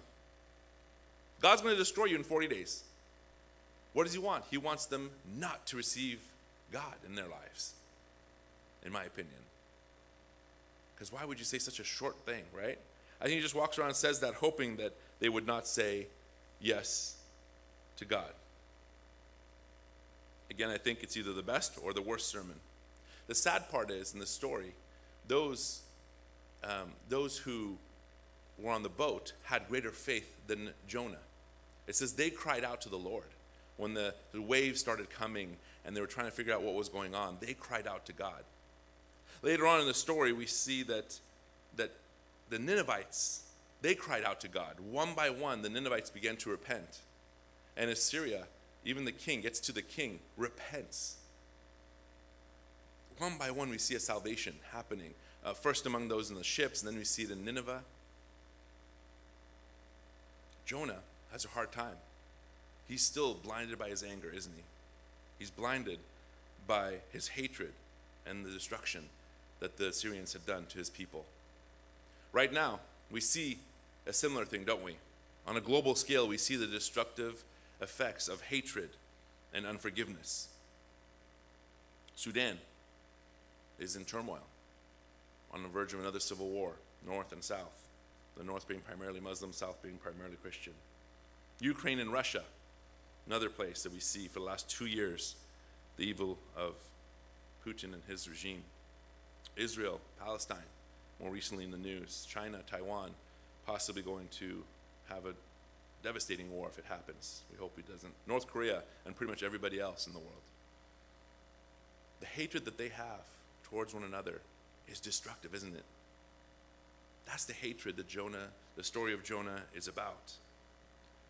God's going to destroy you in 40 days. What does He want? He wants them not to receive God in their lives, in my opinion. Because why would you say such a short thing, right? I think he just walks around and says that, hoping that they would not say yes to God. Again, I think it's either the best or the worst sermon. The sad part is in the story, those, um, those who were on the boat had greater faith than Jonah. It says they cried out to the Lord when the, the waves started coming and they were trying to figure out what was going on. They cried out to God. Later on in the story, we see that, that the Ninevites, they cried out to God. One by one, the Ninevites began to repent. And Assyria, even the king, gets to the king, repents. One by one, we see a salvation happening. Uh, first among those in the ships, and then we see it in Nineveh. Jonah has a hard time. He's still blinded by his anger, isn't he? He's blinded by his hatred and the destruction that the Assyrians had done to his people. Right now, we see a similar thing, don't we? On a global scale, we see the destructive effects of hatred and unforgiveness. Sudan is in turmoil, on the verge of another civil war, north and south. The north being primarily Muslim, south being primarily Christian. Ukraine and Russia, another place that we see for the last two years the evil of Putin and his regime. Israel, Palestine, more recently in the news. China, Taiwan, possibly going to have a devastating war if it happens. We hope it doesn't. North Korea and pretty much everybody else in the world. The hatred that they have towards one another is destructive, isn't it? That's the hatred that Jonah, the story of Jonah, is about.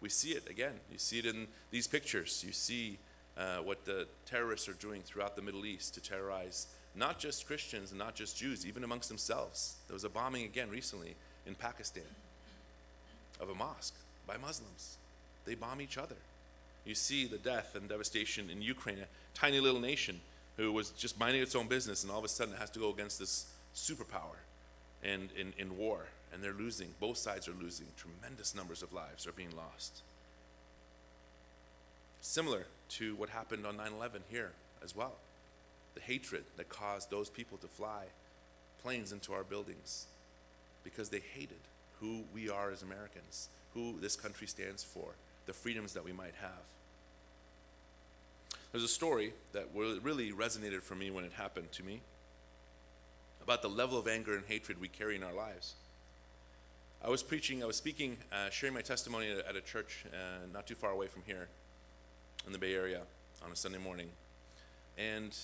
We see it again. You see it in these pictures. You see uh, what the terrorists are doing throughout the Middle East to terrorize not just Christians and not just Jews, even amongst themselves. There was a bombing again recently in Pakistan of a mosque by Muslims. They bomb each other. You see the death and devastation in Ukraine, a tiny little nation who was just minding its own business, and all of a sudden it has to go against this superpower and in, in war, and they're losing. Both sides are losing. Tremendous numbers of lives are being lost. Similar to what happened on 9 11 here as well the hatred that caused those people to fly planes into our buildings because they hated who we are as Americans, who this country stands for, the freedoms that we might have. There's a story that really resonated for me when it happened to me about the level of anger and hatred we carry in our lives. I was preaching, I was speaking, uh, sharing my testimony at, a church uh, not too far away from here in the Bay Area on a Sunday morning. And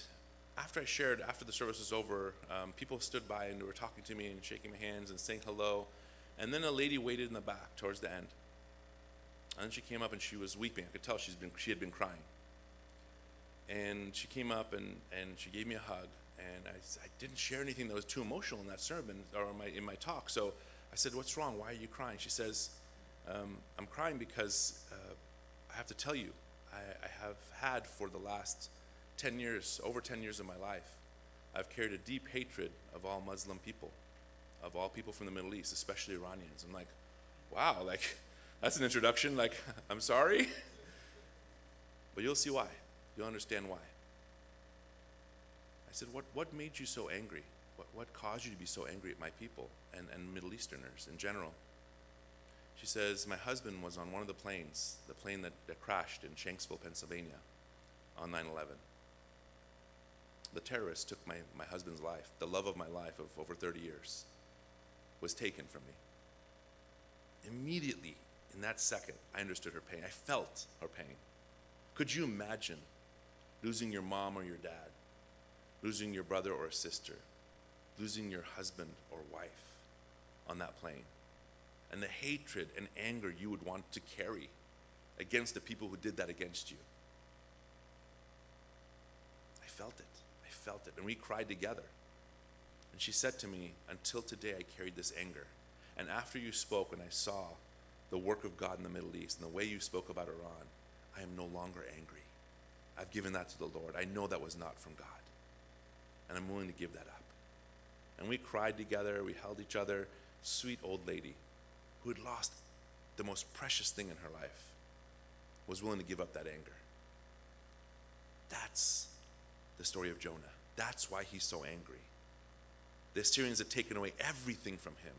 after I shared, after the service was over, um, people stood by and were talking to me and shaking my hands and saying hello. And then a lady waited in the back towards the end. And then she came up and she was weeping. I could tell she's been, she had been crying. And she came up and, and she gave me a hug. And I, I didn't share anything that was too emotional in that sermon or in my, in my talk. So I said, What's wrong? Why are you crying? She says, um, I'm crying because uh, I have to tell you, I, I have had for the last 10 years, over 10 years of my life, I've carried a deep hatred of all Muslim people, of all people from the Middle East, especially Iranians. I'm like, wow, like, <laughs> that's an introduction. Like, <laughs> I'm sorry. <laughs> But you'll see why. You'll understand why. I said, what, what made you so angry? What, what caused you to be so angry at my people and, and Middle Easterners in general? She says, My husband was on one of the planes, the plane that, that crashed in Shanksville, Pennsylvania on 9 11 the terrorist took my, my husband's life, the love of my life of over 30 years, was taken from me. Immediately, in that second, I understood her pain. I felt her pain. Could you imagine losing your mom or your dad, losing your brother or sister, losing your husband or wife on that plane? And the hatred and anger you would want to carry against the people who did that against you. I felt it felt it, and we cried together. And she said to me, Until today, I carried this anger. And after you spoke, and I saw the work of God in the Middle East and the way you spoke about Iran, I am no longer angry. I've given that to the Lord. I know that was not from God. And I'm willing to give that up. And we cried together. We held each other. Sweet old lady who had lost the most precious thing in her life was willing to give up that anger. That's the story of Jonah. That's why he's so angry. The Assyrians had taken away everything from him,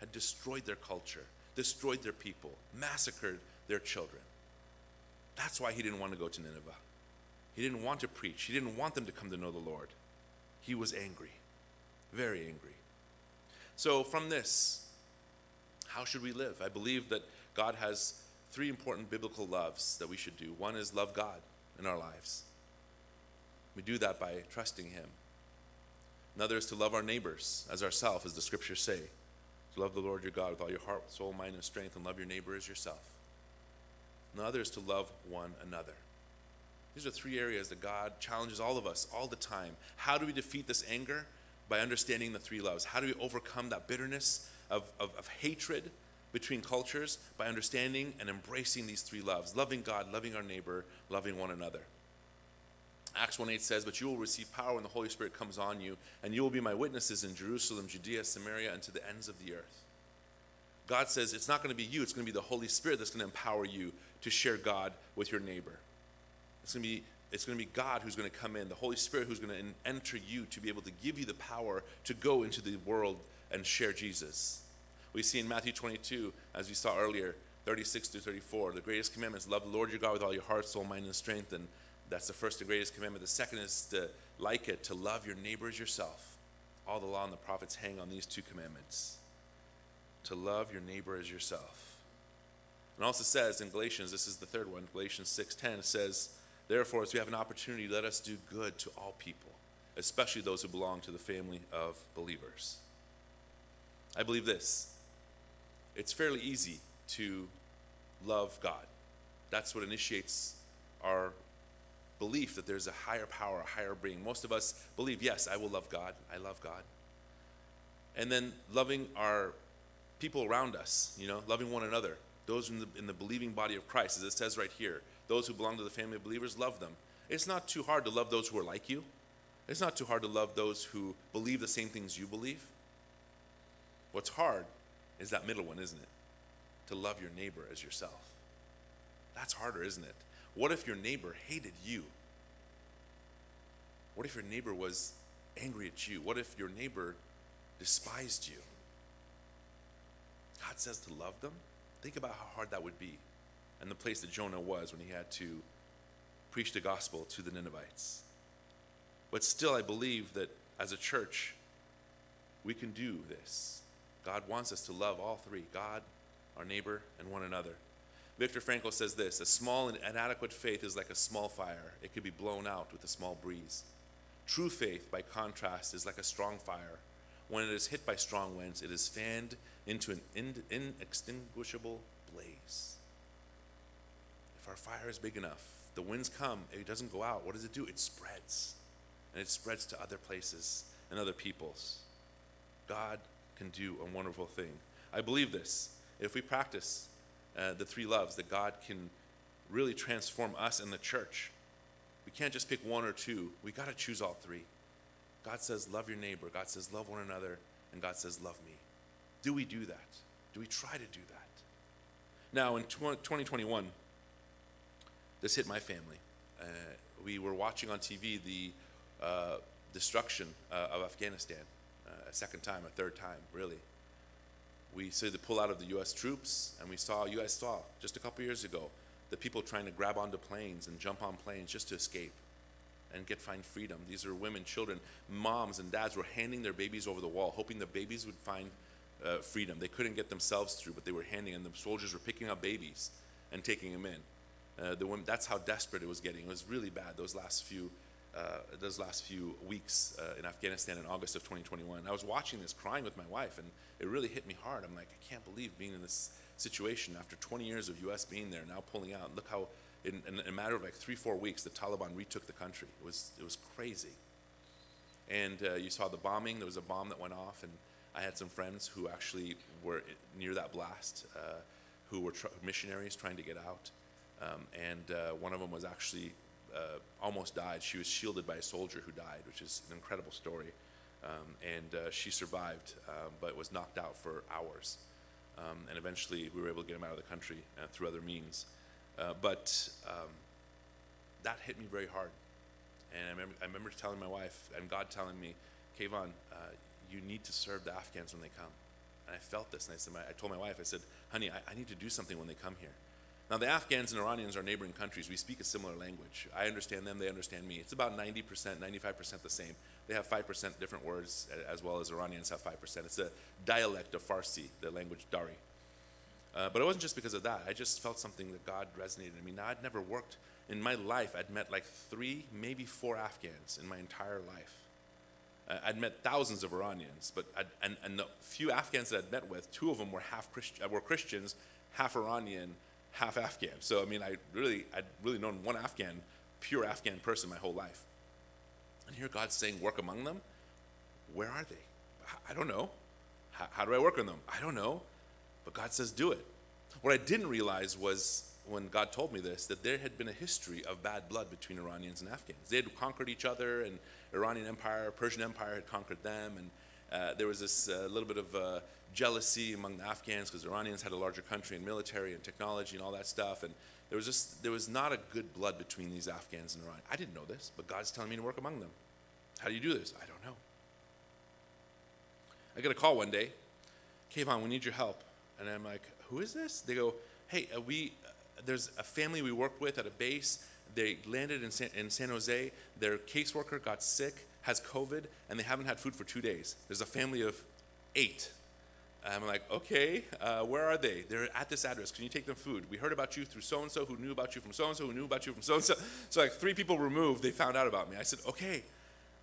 had destroyed their culture, destroyed their people, massacred their children. That's why he didn't want to go to Nineveh. He didn't want to preach, he didn't want them to come to know the Lord. He was angry, very angry. So, from this, how should we live? I believe that God has three important biblical loves that we should do. One is love God in our lives. We do that by trusting Him. Another is to love our neighbors as ourselves, as the scriptures say. To love the Lord your God with all your heart, soul, mind, and strength, and love your neighbor as yourself. Another is to love one another. These are three areas that God challenges all of us all the time. How do we defeat this anger? By understanding the three loves. How do we overcome that bitterness of, of, of hatred between cultures? By understanding and embracing these three loves loving God, loving our neighbor, loving one another. Acts 1 8 says, But you will receive power when the Holy Spirit comes on you, and you will be my witnesses in Jerusalem, Judea, Samaria, and to the ends of the earth. God says it's not going to be you, it's going to be the Holy Spirit that's going to empower you to share God with your neighbor. It's going to be it's going to be God who's going to come in, the Holy Spirit who's going to enter you to be able to give you the power to go into the world and share Jesus. We see in Matthew 22, as we saw earlier, 36 through 34, the greatest commandment is love the Lord your God with all your heart, soul, mind, and strength, and that's the first and greatest commandment. The second is to like it, to love your neighbor as yourself. All the law and the prophets hang on these two commandments. To love your neighbor as yourself. And also says in Galatians, this is the third one, Galatians 6:10 says, Therefore, as we have an opportunity, let us do good to all people, especially those who belong to the family of believers. I believe this. It's fairly easy to love God. That's what initiates our belief that there's a higher power, a higher being. Most of us believe, yes, I will love God. I love God. And then loving our people around us, you know, loving one another. Those in the, in the believing body of Christ, as it says right here, those who belong to the family of believers, love them. It's not too hard to love those who are like you. It's not too hard to love those who believe the same things you believe. What's hard is that middle one, isn't it? To love your neighbor as yourself. That's harder, isn't it? What if your neighbor hated you? What if your neighbor was angry at you? What if your neighbor despised you? God says to love them. Think about how hard that would be. And the place that Jonah was when he had to preach the gospel to the Ninevites. But still, I believe that as a church, we can do this. God wants us to love all three God, our neighbor, and one another. Viktor Frankl says this A small and inadequate faith is like a small fire, it could be blown out with a small breeze. True faith, by contrast, is like a strong fire. When it is hit by strong winds, it is fanned into an in- inextinguishable blaze. If our fire is big enough, the winds come, it doesn't go out. What does it do? It spreads. And it spreads to other places and other peoples. God can do a wonderful thing. I believe this. If we practice uh, the three loves, that God can really transform us in the church. We can't just pick one or two. We got to choose all three. God says, love your neighbor. God says, love one another. And God says, love me. Do we do that? Do we try to do that? Now, in 2021, this hit my family. Uh, we were watching on TV the uh, destruction uh, of Afghanistan uh, a second time, a third time, really. We see the pullout of the U.S. troops, and we saw, you guys saw just a couple years ago, the people trying to grab onto planes and jump on planes just to escape and get find freedom. These are women, children, moms, and dads were handing their babies over the wall, hoping the babies would find uh, freedom. They couldn't get themselves through, but they were handing, and the soldiers were picking up babies and taking them in. Uh, the women, that's how desperate it was getting. It was really bad those last few, those last few weeks uh, in Afghanistan in August of 2021. I was watching this, crying with my wife, and it really hit me hard. I'm like, I can't believe being in this situation after 20 years of U.S. being there, now pulling out. Look how, in, in a matter of like three, four weeks, the Taliban retook the country. It was, it was crazy. And uh, you saw the bombing. There was a bomb that went off, and I had some friends who actually were near that blast, uh, who were missionaries trying to get out. Um, and uh, one of them was actually uh, almost died. She was shielded by a soldier who died, which is an incredible story. Um, and uh, she survived, um, but was knocked out for hours. Um, and eventually, we were able to get him out of the country uh, through other means. Uh, but um, that hit me very hard. And I remember, I remember, telling my wife and God telling me, Keivan, uh, you need to serve the Afghans when they come. And I felt this, and I, said, I told my wife, I said, honey, I, I need to do something when they come here. Now, the Afghans and Iranians are neighboring countries. We speak a similar language. I understand them, they understand me. It's about 90%, 95% the same. They have 5% different words, as well as Iranians have 5%. It's a dialect of Farsi, the language Dari. Uh, but it wasn't just because of that. I just felt something that God resonated in me. Now, I'd never worked in my life, I'd met like three, maybe four Afghans in my entire life. Uh, I'd met thousands of Iranians, but I'd, and, and the few Afghans that I'd met with, two of them were half Christ, were Christians, half Iranian, half Afghan. So I mean, I really, I'd really known one Afghan, pure Afghan person my whole life. And here God's saying, work among them. Where are they? I don't know. How, how do I work on them? I don't know. But God says, do it. What I didn't realize was when God told me this, that there had been a history of bad blood between Iranians and Afghans. They had conquered each other, and Iranian Empire, Persian Empire had conquered them, and uh, there was this uh, little bit of uh, jealousy among the Afghans because the Iranians had a larger country and military and technology and all that stuff, and there was just there was not a good blood between these Afghans and Iran. I didn't know this, but God's telling me to work among them. How do you do this? I don't know. I get a call one day, Keivan, we need your help, and I'm like, who is this? They go, hey, uh, we there's a family we worked with at a base. They landed in San, in San Jose. Their caseworker got sick, has COVID, and they haven't had food for two days. There's a family of eight. I'm like, okay, uh, where are they? They're at this address. Can you take them food? We heard about you through so and so, who knew about you from so and so, who knew about you from so and so. So like three people removed, they found out about me. I said, okay,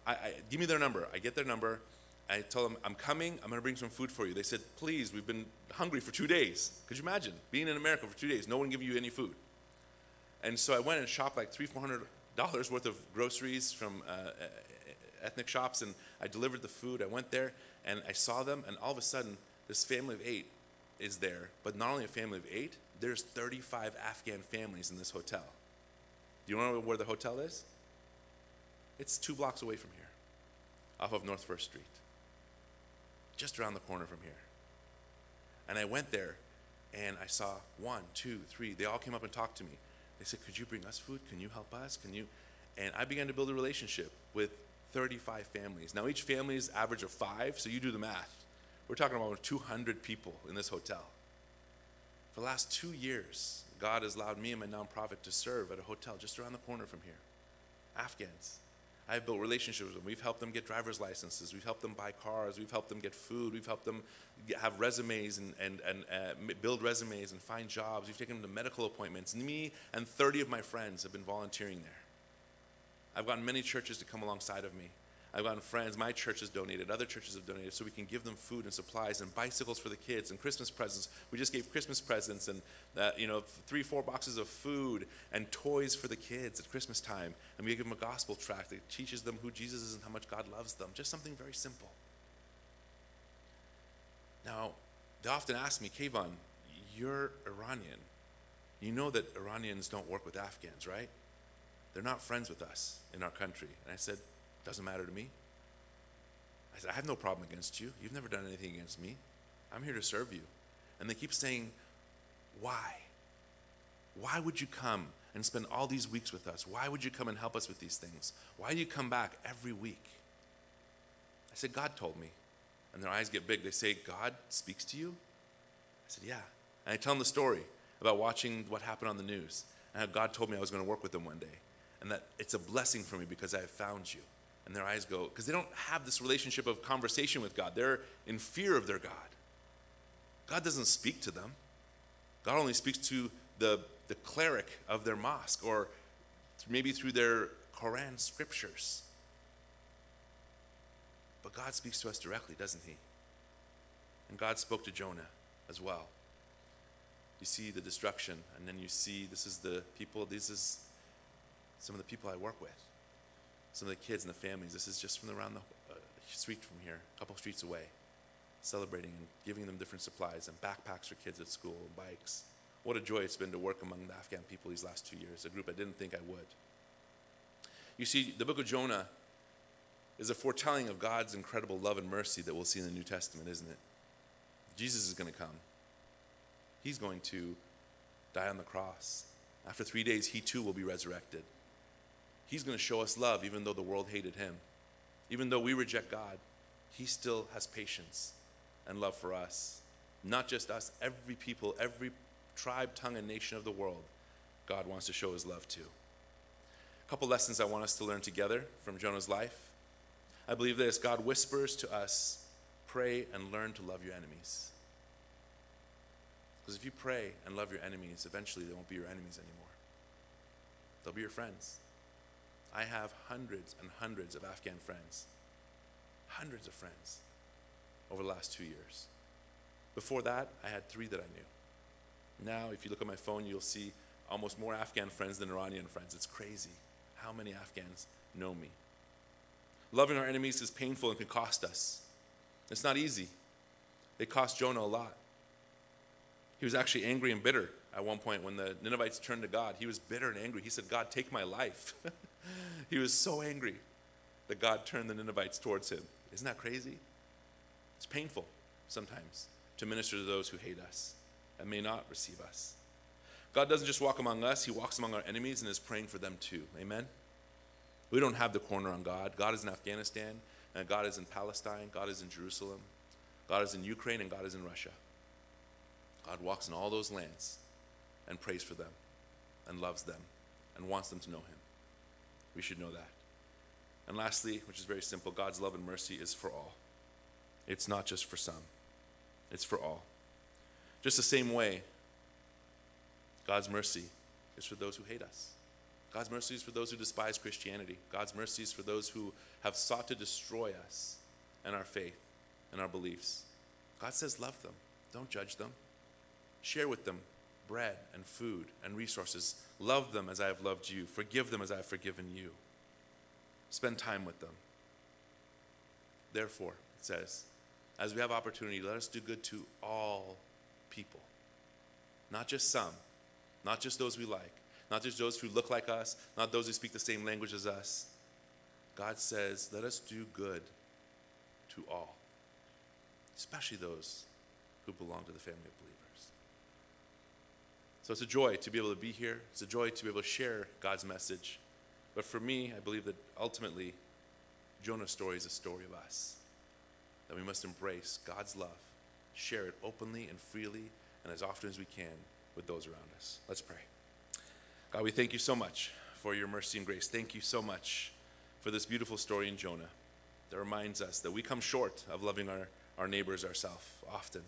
I, I, give me their number. I get their number. I told them, I'm coming. I'm going to bring some food for you. They said, please, we've been hungry for two days. Could you imagine being in America for two days, no one giving you any food? And so I went and shopped like three, four hundred dollars worth of groceries from uh, ethnic shops, and I delivered the food. I went there and I saw them, and all of a sudden, this family of eight is there. But not only a family of eight, there's 35 Afghan families in this hotel. Do you know where the hotel is? It's two blocks away from here, off of North First Street just around the corner from here. And I went there and I saw one, two, three. They all came up and talked to me. They said, Could you bring us food? Can you help us? Can you? And I began to build a relationship with 35 families. Now, each family is average of five, so you do the math. We're talking about 200 people in this hotel. For the last two years, God has allowed me and my nonprofit to serve at a hotel just around the corner from here. Afghans. I've built relationships with them. We've helped them get driver's licenses. We've helped them buy cars. We've helped them get food. We've helped them get, have resumes and, and, and uh, build resumes and find jobs. We've taken them to medical appointments. Me and 30 of my friends have been volunteering there. I've gotten many churches to come alongside of me I've gotten friends, my church has donated, other churches have donated, so we can give them food and supplies and bicycles for the kids and Christmas presents. We just gave Christmas presents and, uh, you know, three, four boxes of food and toys for the kids at Christmas time. And we give them a gospel tract that teaches them who Jesus is and how much God loves them. Just something very simple. Now, they often ask me, Keivan, you're Iranian. You know that Iranians don't work with Afghans, right? They're not friends with us in our country. And I said, doesn't matter to me. I said, I have no problem against you. You've never done anything against me. I'm here to serve you. And they keep saying, Why? Why would you come and spend all these weeks with us? Why would you come and help us with these things? Why do you come back every week? I said, God told me. And their eyes get big. They say, God speaks to you? I said, Yeah. And I tell them the story about watching what happened on the news and how God told me I was going to work with them one day and that it's a blessing for me because I have found you and their eyes go, because they don't have this relationship of conversation with God. They're in fear of their God. God doesn't speak to them, God only speaks to the, the cleric of their mosque or maybe through their Quran scriptures. But God speaks to us directly, doesn't He? And God spoke to Jonah as well. You see the destruction, and then you see this is the people, this is some of the people I work with some of the kids and the families. This is just from around the uh, street from here, a couple streets away, celebrating and giving them different supplies and backpacks for kids at school, and bikes. What a joy it's been to work among the Afghan people these last two years, a group I didn't think I would. You see, the book of Jonah is a foretelling of God's incredible love and mercy that we'll see in the New Testament, isn't it? Jesus is going to come. He's going to die on the cross. After three days, he too will be resurrected. He's going to show us love even though the world hated him. Even though we reject God, he still has patience and love for us. Not just us, every people, every tribe, tongue, and nation of the world, God wants to show his love to. A couple lessons I want us to learn together from Jonah's life. I believe this God whispers to us, pray and learn to love your enemies. Because if you pray and love your enemies, eventually they won't be your enemies anymore. They'll be your friends. I have hundreds and hundreds of Afghan friends, hundreds of friends over the last two years. Before that, I had three that I knew. Now, if you look at my phone, you'll see almost more Afghan friends than Iranian friends. It's crazy how many Afghans know me. Loving our enemies is painful and can cost us. It's not easy. It cost Jonah a lot. He was actually angry and bitter at one point when the Ninevites turned to God. He was bitter and angry. He said, God, take my life. <laughs> <laughs> he was so angry that God turned the Ninevites towards him. Isn't that crazy? It's painful sometimes to minister to those who hate us and may not receive us. God doesn't just walk among us, He walks among our enemies and is praying for them too. Amen? We don't have the corner on God. God is in Afghanistan, and God is in Palestine, God is in Jerusalem, God is in Ukraine, and God is in Russia. God walks in all those lands and prays for them and loves them and wants them to know Him. We should know that. And lastly, which is very simple, God's love and mercy is for all. It's not just for some, it's for all. Just the same way, God's mercy is for those who hate us. God's mercy is for those who despise Christianity. God's mercy is for those who have sought to destroy us and our faith and our beliefs. God says, Love them, don't judge them. Share with them bread and food and resources. Love them as I have loved you. Forgive them as I have forgiven you. Spend time with them. Therefore, it says, as we have opportunity, let us do good to all people, not just some, not just those we like, not just those who look like us, not those who speak the same language as us. God says, let us do good to all, especially those who belong to the family of believers. So it's a joy to be able to be here. It's a joy to be able to share God's message. But for me, I believe that ultimately, Jonah's story is a story of us. That we must embrace God's love, share it openly and freely, and as often as we can with those around us. Let's pray. God, we thank you so much for your mercy and grace. Thank you so much for this beautiful story in Jonah that reminds us that we come short of loving our, our neighbors ourselves often.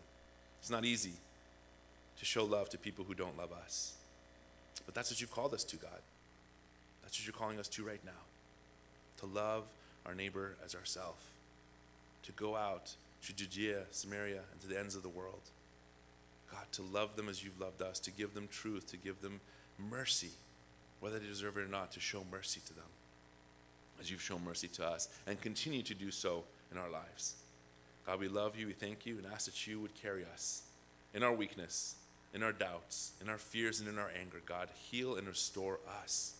It's not easy to show love to people who don't love us. But that's what you've called us to, God. That's what you're calling us to right now. To love our neighbor as ourselves. To go out to Judea, Samaria, and to the ends of the world. God, to love them as you've loved us, to give them truth, to give them mercy, whether they deserve it or not, to show mercy to them as you've shown mercy to us, and continue to do so in our lives. God, we love you, we thank you, and ask that you would carry us in our weakness, in our doubts, in our fears, and in our anger. God, heal and restore us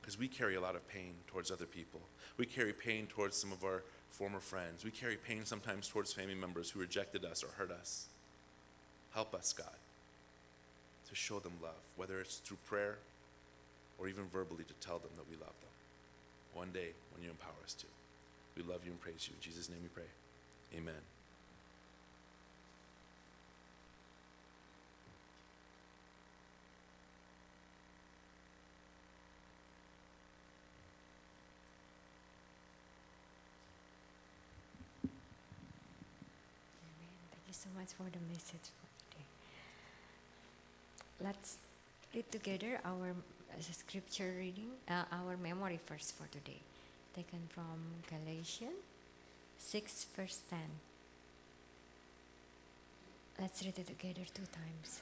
because we carry a lot of pain towards other people. We carry pain towards some of our former friends. We carry pain sometimes towards family members who rejected us or hurt us. Help us, God, to show them love, whether it's through prayer or even verbally to tell them that we love them. One day when you empower us to. We love you and praise you. In Jesus' name we pray. Amen. Thank you so much for the message for today. Let's read together our uh, scripture reading, uh, our memory verse for today, taken from Galatians 6, verse 10. Let's read it together two times.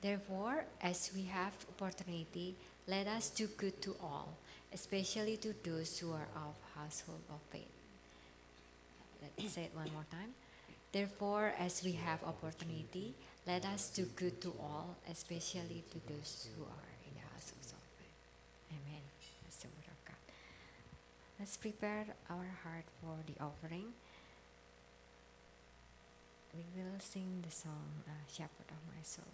Therefore, as we have opportunity, let us do good to all, especially to those who are of household of faith. Let's say it one more time. Therefore, as we have opportunity, let us do good to all, especially to those who are in the house of faith. Amen. That's the word of God. Let's prepare our heart for the offering. We will sing the song uh, Shepherd of My Soul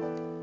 again.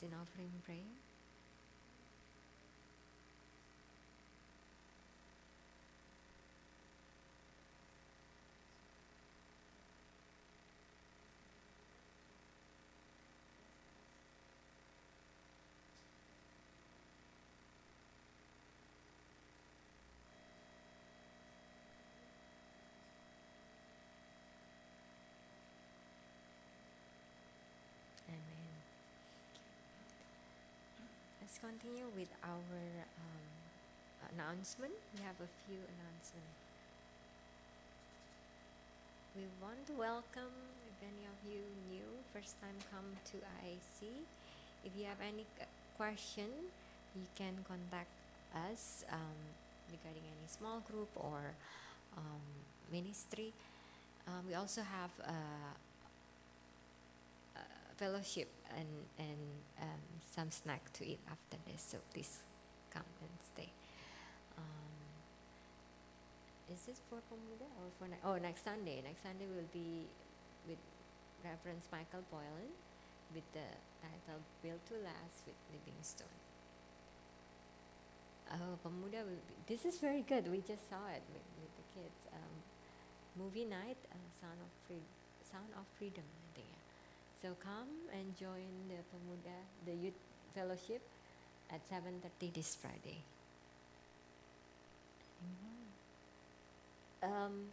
To lead us in offering prayer. Continue with our um, announcement. We have a few announcements. We want to welcome if any of you new, first time come to IAC. If you have any question, you can contact us um, regarding any small group or um, ministry. Um, we also have a, a fellowship and and um, some snack to eat after this. So please come and stay. Um, is this for Pemuda or for ne- oh next Sunday? Next Sunday will be with Reverend Michael Boylan with the title "Built to Last" with Livingstone. Oh, Pemuda will be. This is very good. We just saw it with, with the kids. Um, movie night, uh, Sound of Freedom. Sound of Freedom. So come and join the Pemuda, the youth fellowship, at 7:30 this Friday. Um,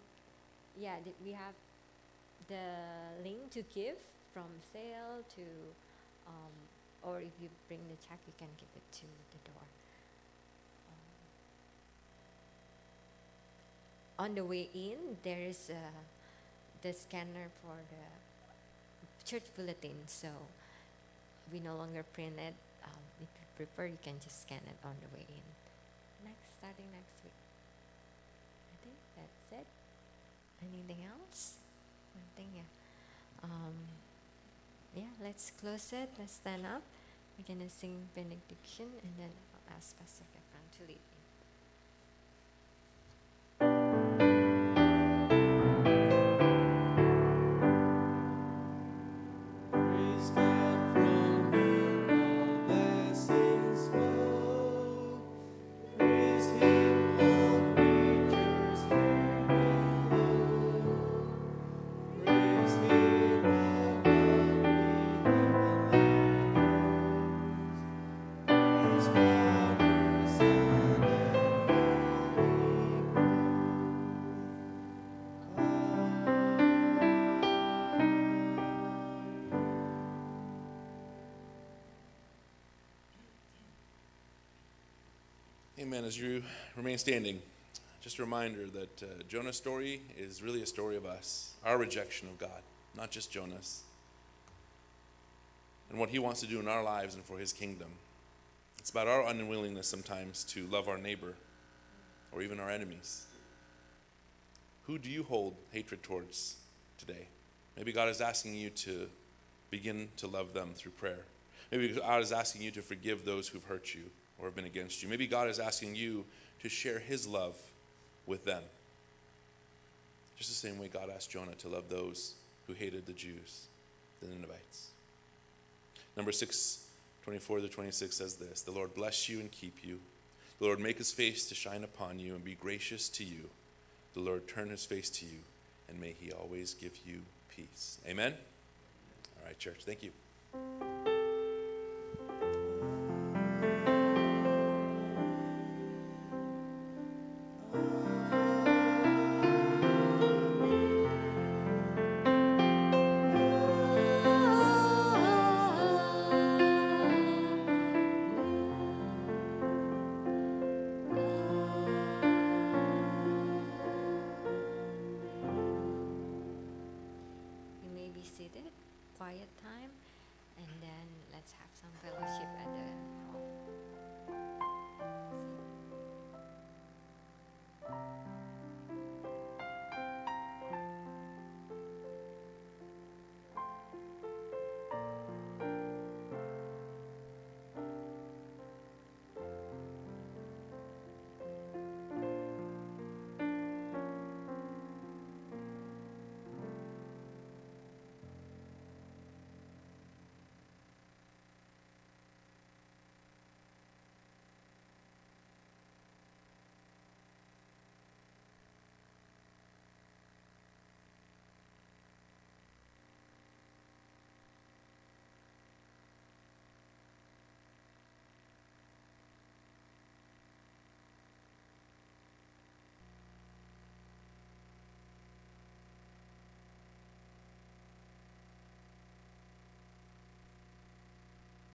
yeah, th- we have the link to give from sale to, um, or if you bring the check, you can give it to the door. Um, on the way in, there is uh, the scanner for the church bulletin, so we no longer print it. Um, if you prefer, you can just scan it on the way in. Next, starting next week. I think that's it. Anything else? I think yeah. Um, yeah, let's close it. Let's stand up. We're gonna sing benediction, and then I'll ask Pastor Keivan to lead. Amen. As you remain standing, just a reminder that uh, Jonah's story is really a story of us, our rejection of God, not just Jonah's, and what he wants to do in our lives and for his kingdom. It's about our unwillingness sometimes to love our neighbor or even our enemies. Who do you hold hatred towards today? Maybe God is asking you to begin to love them through prayer. Maybe God is asking you to forgive those who've hurt you or have been against you. Maybe God is asking you to share his love with them. Just the same way God asked Jonah to love those who hated the Jews, the Ninevites. Number 6, 24 to 26 says this The Lord bless you and keep you. The Lord make his face to shine upon you and be gracious to you. The Lord turn his face to you and may he always give you peace. Amen? All right, church. Thank you.